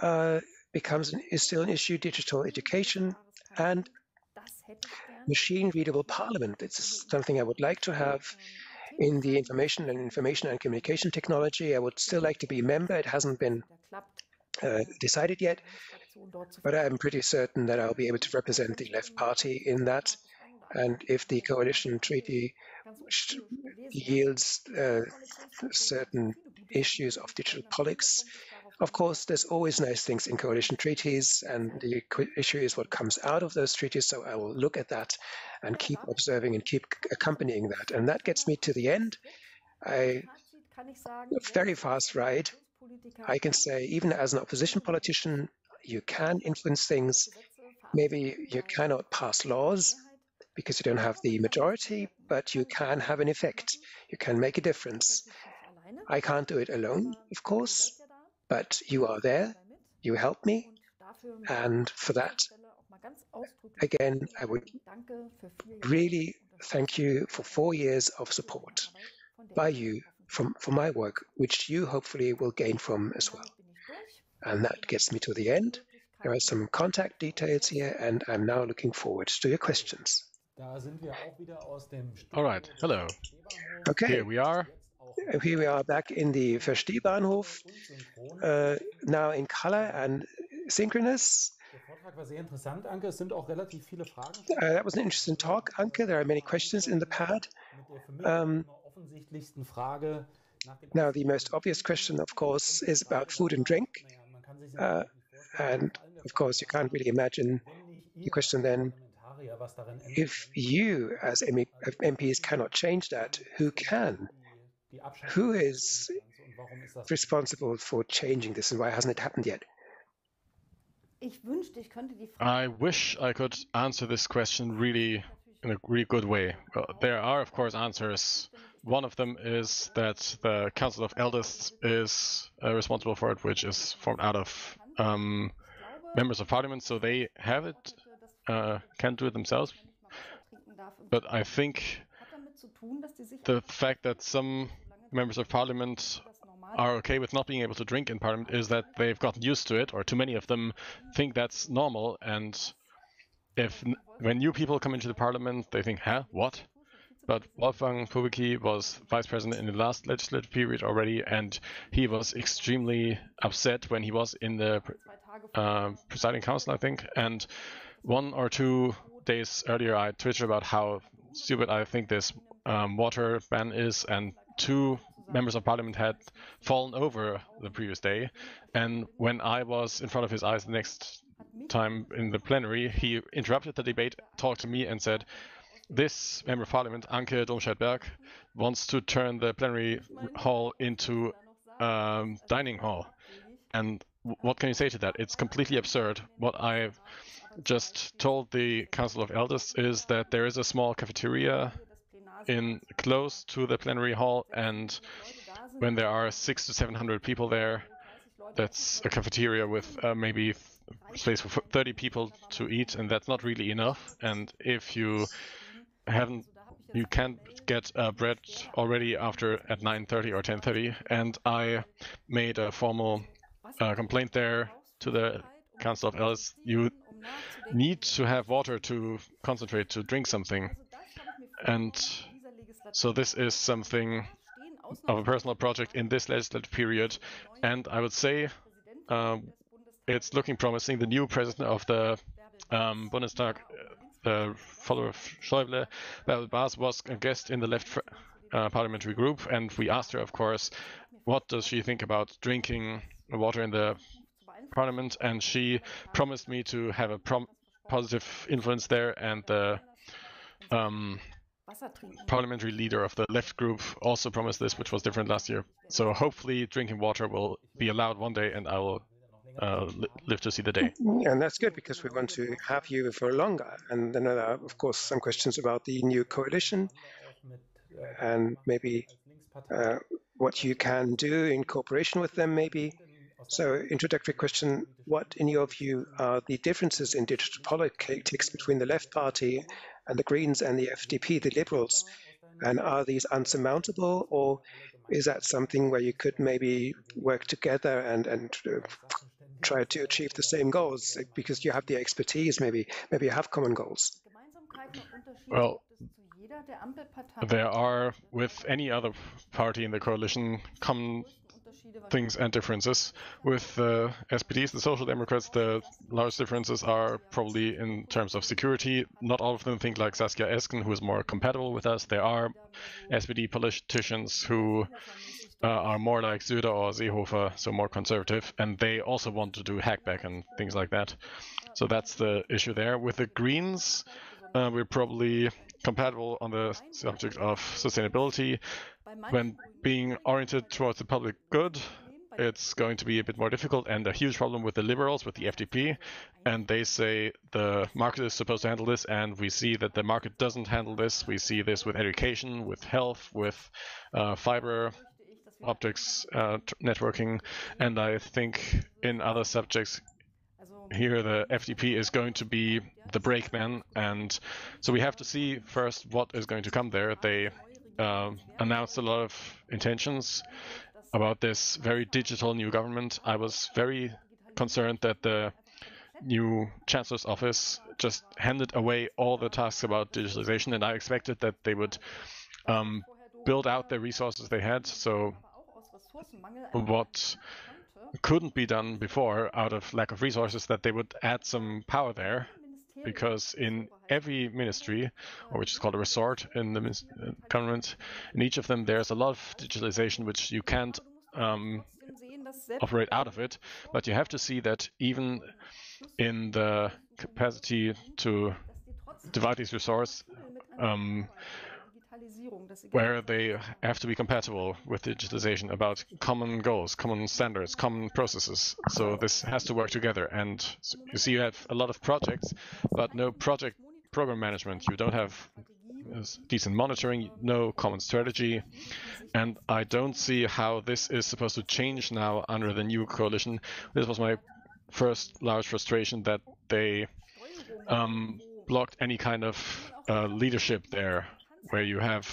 uh, becomes an, is still an issue. Digital education and machine readable parliament. It's something I would like to have in the information and information and communication technology. I would still like to be a member. It hasn't been uh, decided yet, but I'm pretty certain that I'll be able to represent the left party in that. And if the coalition treaty yields uh, certain issues of digital politics, of course, there's always nice things in coalition treaties, and the issue is what comes out of those treaties. So I will look at that and keep observing and keep accompanying that. And that gets me to the end. I very fast ride. I can say, even as an opposition politician, you can influence things. Maybe you cannot pass laws because you don't have the majority, but you can have an effect. You can make a difference. I can't do it alone, of course, but you are there, you help me, and for that, again, I would really thank you for four years of support by you from, for my work, which you hopefully will gain from as well. And that gets me to the end. There are some contact details here, and I'm now looking forward to your questions. All right, hello. Okay. Here we are. Here we are back in the Verstehbahnhof, uh, now in color and synchronous. Uh, that was an interesting talk, Anke. There are many questions in the pad. Um, now, the most obvious question, of course, is about food and drink. Uh, and, of course, you can't really imagine the question then if you, as MPs, cannot change that, who can? Who is responsible for changing this and why hasn't it happened yet? I wish I could answer this question really in a really good way. Well, there are, of course, answers. One of them is that the Council of Elders is uh, responsible for it, which is formed out of um, members of parliament, so they have it, uh, can do it themselves. but I think the fact that some members of parliament are okay with not being able to drink in parliament is that they've gotten used to it, or too many of them think that's normal. And if when new people come into the parliament, they think, huh, what? But Wolfgang Kubicki was vice president in the last legislative period already, and he was extremely upset when he was in the uh, presiding council, I think. And one or two days earlier, I tweeted about how stupid I think this um, water ban is, and two members of parliament had fallen over the previous day. And when I was in front of his eyes the next time in the plenary, he interrupted the debate, talked to me, and said, this member of parliament, Anke Domscheit-Berg, wants to turn the plenary hall into a um, dining hall. And what can you say to that? It's completely absurd. What I've just told the Council of Elders is that there is a small cafeteria in close to the plenary hall, and when there are six to seven hundred people there, that's a cafeteria with uh, maybe space for 30 people to eat, and that's not really enough. And if you haven't, you can't get uh, bread already after at 9:30 or 10:30. And I made a formal uh, complaint there to the Council of Elders. You need to have water to concentrate to drink something, and so this is something of a personal project in this legislative period, and I would say um, it's looking promising. The new president of the um, Bundestag, the follower of Schäuble, Bärbel Bas, was a guest in the left uh, parliamentary group, and we asked her, of course, what does she think about drinking water in the parliament, and she promised me to have a positive influence there, and the um, parliamentary leader of the left group also promised this, which was different last year. So hopefully drinking water will be allowed one day and I will uh, li live to see the day. And that's good because we want to have you for longer. And then there are, of course, some questions about the new coalition and maybe uh, what you can do in cooperation with them, maybe. So, introductory question What, in your view, are the differences in digital politics between the left party and the Greens and the FDP, the Liberals? And are these unsurmountable, or is that something where you could maybe work together and, and uh, try to achieve the same goals because you have the expertise, maybe, maybe you have common goals? Well, there are, with any other party in the coalition, common things and differences. With the SPDs, the Social Democrats, the large differences are probably in terms of security. Not all of them think like Saskia Esken, who is more compatible with us. There are SPD politicians who uh, are more like Söder or Seehofer, so more conservative, and they also want to do hackback and things like that. So that's the issue there. With the Greens, uh, we're probably compatible on the subject of sustainability. When being oriented towards the public good, it's going to be a bit more difficult and a huge problem with the liberals, with the FDP. And they say the market is supposed to handle this, and we see that the market doesn't handle this. We see this with education, with health, with uh, fiber optics uh, networking, and I think in other subjects here the FDP is going to be the brakeman, and so we have to see first what is going to come there. They uh, announced a lot of intentions about this very digital new government. I was very concerned that the new chancellor's office just handed away all the tasks about digitalization, and I expected that they would um, build out the resources they had. So what couldn't be done before out of lack of resources that they would add some power there. Because in every ministry, or which is called a resort in the uh, government, in each of them there's a lot of digitalization which you can't um, operate out of it, but you have to see that even in the capacity to divide these resources, um, where they have to be compatible with digitalization about common goals, common standards, common processes. So this has to work together. And you see, you have a lot of projects, but no project program management. You don't have decent monitoring, no common strategy. And I don't see how this is supposed to change now under the new coalition. This was my first large frustration that they um, blocked any kind of uh, leadership there, where you have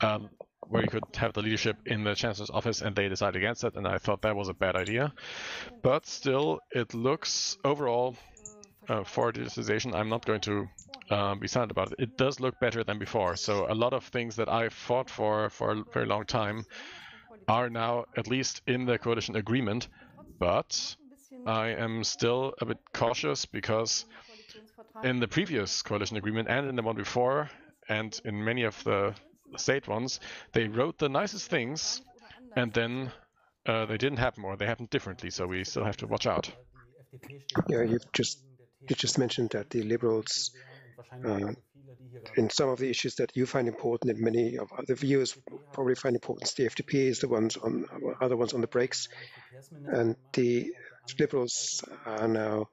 um, where you could have the leadership in the chancellor's office, and they decide against it, and I thought that was a bad idea. But still, it looks overall uh, for digitization I'm not going to uh, be silent about it. It does look better than before. So a lot of things that I fought for for a very long time are now at least in the coalition agreement, but I am still a bit cautious because in the previous coalition agreement and in the one before, and in many of the state ones, they wrote the nicest things, and then uh, they didn't happen, or they happened differently. So we still have to watch out. Yeah, you've just you just mentioned that the liberals, uh, in some of the issues that you find important, and many of other viewers probably find important, the FDP is the ones on other ones on the brakes, and the liberals are now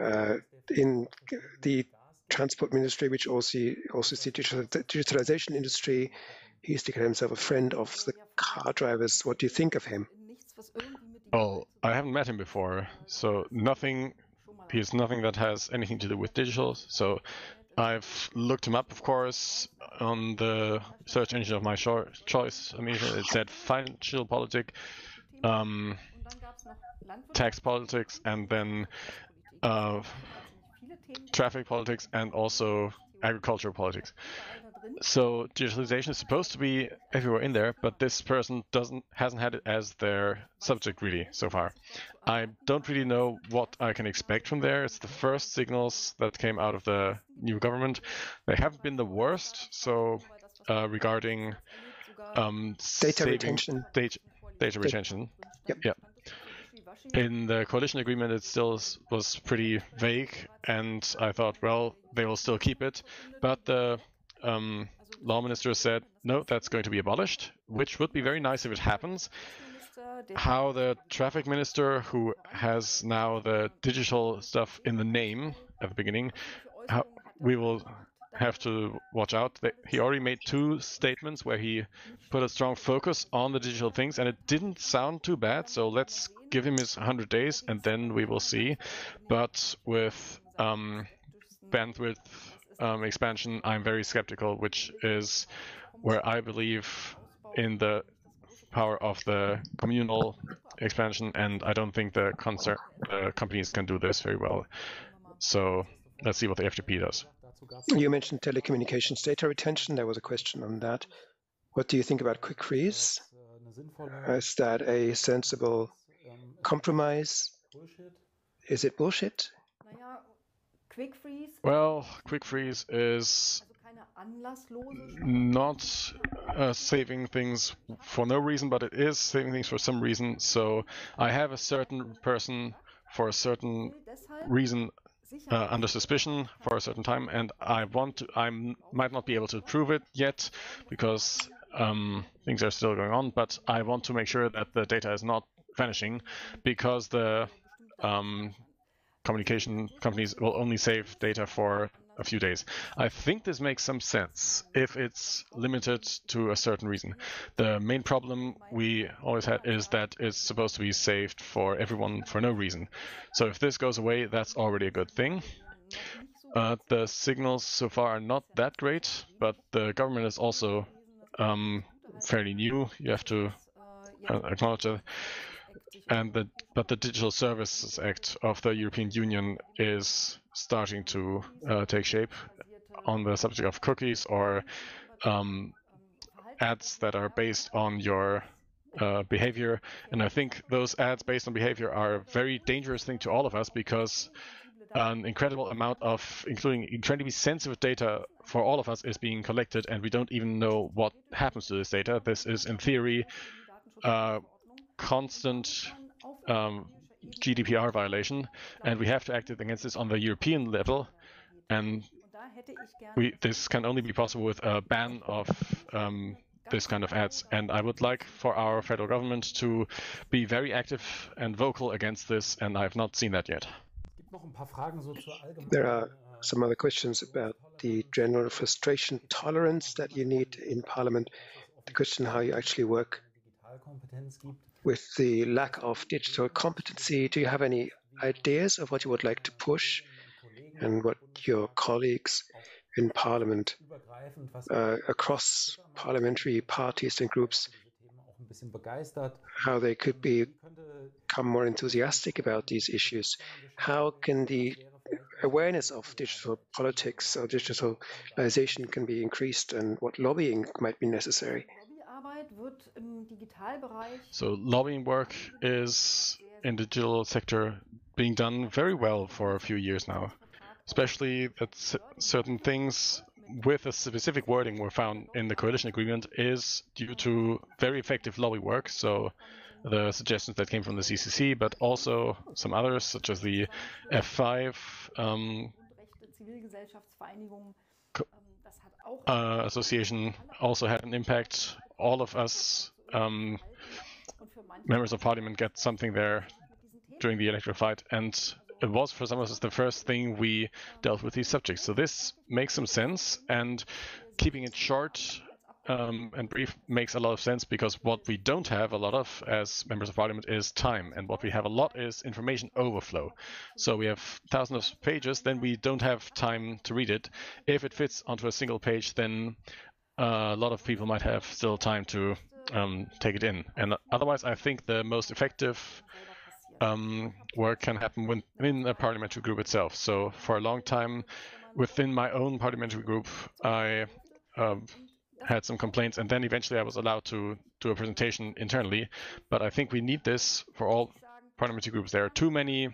uh, in the transport ministry, which also also the digitalization industry. He's declared himself a friend of the car drivers. What do you think of him? Well, I haven't met him before, so nothing. He's nothing that has anything to do with digital. So I've looked him up, of course, on the search engine of my choice. I mean, it said financial politics, um, tax politics, and then uh, traffic politics and also agricultural politics. So digitalization is supposed to be everywhere in there, but this person doesn't hasn't had it as their subject really so far. I don't really know what I can expect from there. It's the first signals that came out of the new government. They haven't been the worst. So uh, regarding um, data retention, data, data retention, yep. yep. In the coalition agreement, it still was pretty vague, and I thought, well, they will still keep it. But the um, law minister said, no, that's going to be abolished, which would be very nice if it happens. How the traffic minister, who has now the digital stuff in the name at the beginning, we will have to watch out. He already made two statements where he put a strong focus on the digital things, and it didn't sound too bad. So let's give him his 100 days, and then we will see. But with um, bandwidth um, expansion, I'm very skeptical, which is where I believe in the power of the communal expansion, and I don't think the concert uh, companies can do this very well. So let's see what the FDP does. You mentioned telecommunications data retention. There was a question on that. What do you think about quick freeze? Is that a sensible compromise? Is it bullshit? Well, quick freeze is not uh, saving things for no reason, but it is saving things for some reason. So I have a certain person for a certain reason uh, under suspicion for a certain time, and I want to. I might not be able to prove it yet because um, things are still going on, but I want to make sure that the data is not vanishing because the um, communication companies will only save data for a few days. I think this makes some sense if it's limited to a certain reason. The main problem we always had is that it's supposed to be saved for everyone for no reason. So if this goes away, that's already a good thing. Uh, the signals so far are not that great, but the government is also um, fairly new. You have to uh, acknowledge that and the but the Digital Services Act of the European Union is starting to uh, take shape on the subject of cookies or um, ads that are based on your uh, behavior. And I think those ads based on behavior are a very dangerous thing to all of us because an incredible amount of, including incredibly sensitive data for all of us is being collected and we don't even know what happens to this data. This is in theory uh, constant um, GDPR violation, and we have to act against this on the European level. And we, this can only be possible with a ban of um, this kind of ads. And I would like for our federal government to be very active and vocal against this, and I have not seen that yet. There are some other questions about the general frustration tolerance that you need in Parliament. The question how you actually work with the lack of digital competency, do you have any ideas of what you would like to push and what your colleagues in Parliament uh, across parliamentary parties and groups, how they could be, become more enthusiastic about these issues. How can the awareness of digital politics or digitalization can be increased and what lobbying might be necessary? So lobbying work is in the digital sector being done very well for a few years now, especially that certain things with a specific wording were found in the coalition agreement is due to very effective lobby work. So the suggestions that came from the CCC, but also some others, such as the F5 um, uh, association, also had an impact. All of us um, members of parliament get something there during the electoral fight, and it was for some of us the first thing we dealt with these subjects. So this makes some sense, and keeping it short um, and brief makes a lot of sense because what we don't have a lot of as members of parliament is time, and what we have a lot is information overflow. So we have thousands of pages, then we don't have time to read it. If it fits onto a single page, then a lot of people might have still time to um, take it in. And otherwise, I think the most effective um, work can happen within a parliamentary group itself. So for a long time, within my own parliamentary group, I uh, had some complaints, and then eventually I was allowed to do a presentation internally. But I think we need this for all parliamentary groups. There are too many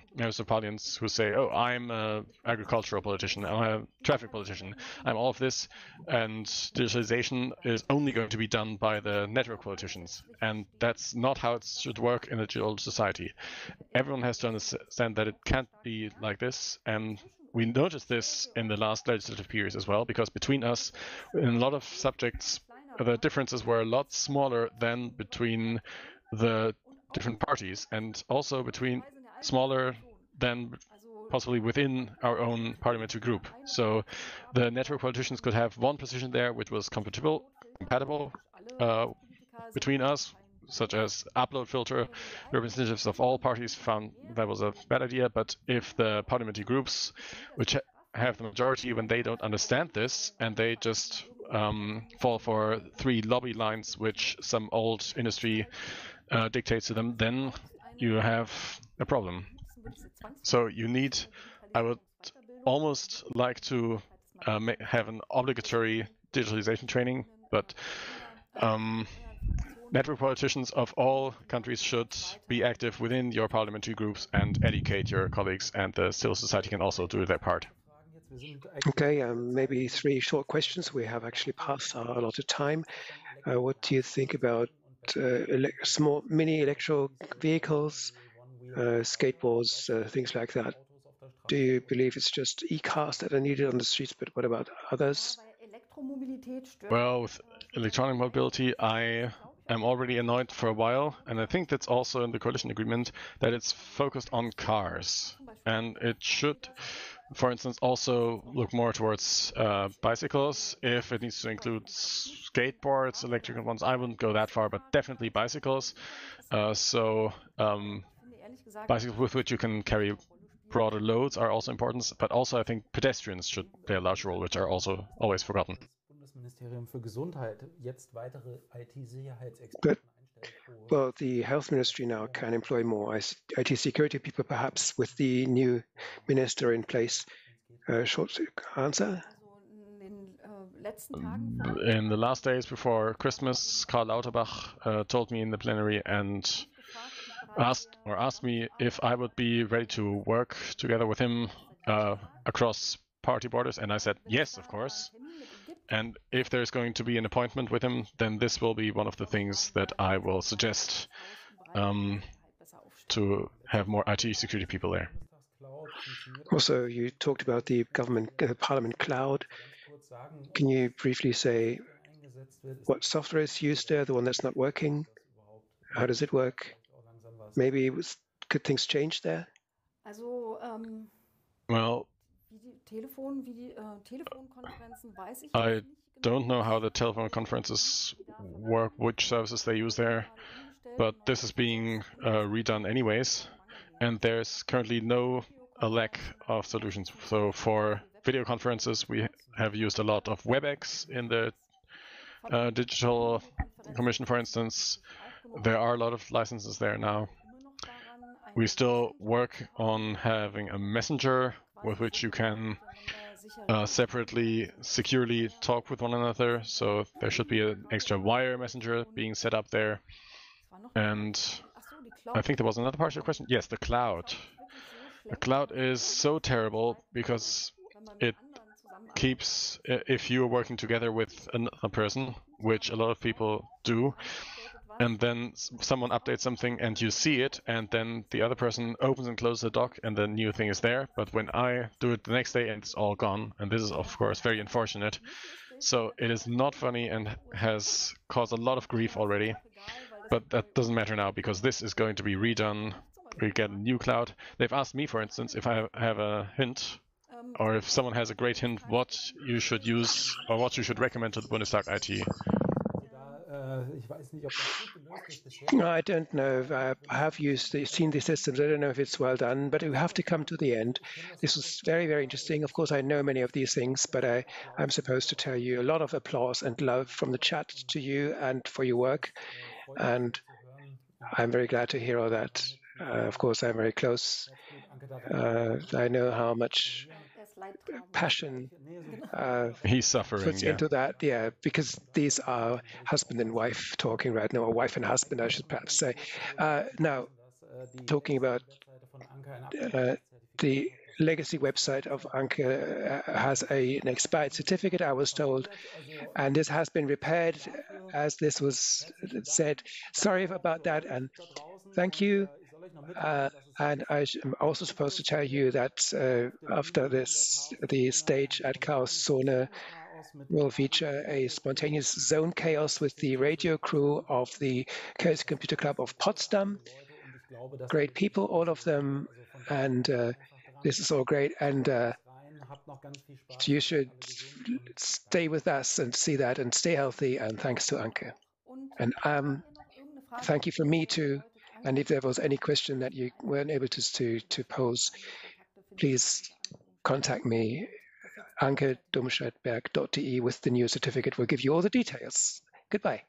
parliaments who say, "Oh, I'm an agricultural politician, I'm a traffic politician, I'm all of this," and digitalization is only going to be done by the network politicians, and that's not how it should work in a digital society. Everyone has to understand that it can't be like this, and we noticed this in the last legislative periods as well, because between us, in a lot of subjects, the differences were a lot smaller than between the different parties and also between smaller than possibly within our own parliamentary group. So the network politicians could have one position there which was compatible, compatible uh, between us, such as upload filter. Representatives of all parties found that was a bad idea, but if the parliamentary groups, which ha have the majority, when they don't understand this and they just um, fall for three lobby lines, which some old industry uh, dictates to them, then you have a problem. So you need, I would almost like to uh, have an obligatory digitalization training, but um, network politicians of all countries should be active within your parliamentary groups and educate your colleagues, and the civil society can also do their part. Okay, um, maybe three short questions. We have actually passed our allotted time. Uh, what do you think about uh, small mini electric vehicles, uh, skateboards, uh, things like that. Do you believe it's just e-cars that are needed on the streets, but what about others? Well, with electronic mobility, I am already annoyed for a while, and I think that's also in the coalition agreement that it's focused on cars, and it should for instance, also look more towards uh, bicycles. If it needs to include skateboards, electrical ones, I wouldn't go that far, but definitely bicycles. Uh, so um, bicycles with which you can carry broader loads are also important, but also I think pedestrians should play a large role, which are also always forgotten. But well, the health ministry now can employ more IT security people, perhaps with the new minister in place. Uh, short answer. In the last days before Christmas, Karl Lauterbach uh, told me in the plenary and asked or asked me if I would be ready to work together with him uh, across party borders, and I said yes, of course. And if there's going to be an appointment with him, then this will be one of the things that I will suggest um, to have more IT security people there. Also, you talked about the government uh, Parliament cloud. Can you briefly say what software is used there, the one that's not working? How does it work? Maybe was, could things change there? Well, I don't know how the telephone conferences work, which services they use there, but this is being uh, redone anyways, and there's currently no a lack of solutions. So for video conferences, we have used a lot of WebEx in the uh, digital commission, for instance. There are a lot of licenses there now. We still work on having a messenger with which you can uh, separately, securely talk with one another. So there should be an extra wire messenger being set up there. And I think there was another part of your question. Yes, the cloud. The cloud is so terrible because it keeps, if you're working together with a person, which a lot of people do, and then someone updates something and you see it and then the other person opens and closes the doc and the new thing is there. But when i do it the next day and it's all gone. And this is of course very unfortunate. So it is not funny and has caused a lot of grief already. But that doesn't matter now because this is going to be redone. We get a new cloud. They've asked me for instance if i have a hint or if someone has a great hint what you should use or what you should recommend to the bundestag it I don't know. I have used seen the systems. I don't know if it's well done, but we have to come to the end. This was very, very interesting. Of course, I know many of these things, but I, I'm supposed to tell you a lot of applause and love from the chat to you and for your work. And I'm very glad to hear all that. Uh, of course, I'm very close. Uh, I know how much passion uh, he's suffering puts yeah. into that yeah because these are husband and wife talking right now or wife and husband i should perhaps say uh, now talking about uh, the legacy website of Anke uh, has a, an expired certificate, I was told, and this has been repaired as this was said. Sorry about that, and thank you uh, and I am also supposed to tell you that uh, after this, the stage at Chaos Zone will feature a spontaneous zone chaos with the radio crew of the Chaos Computer Club of Potsdam. Great people, all of them, and uh, this is all great. And uh, you should stay with us and see that and stay healthy. And thanks to Anke. And um, thank you from me too. And if there was any question that you weren't able to, to, to pose, please contact me, anke with the new certificate. We'll give you all the details. Goodbye.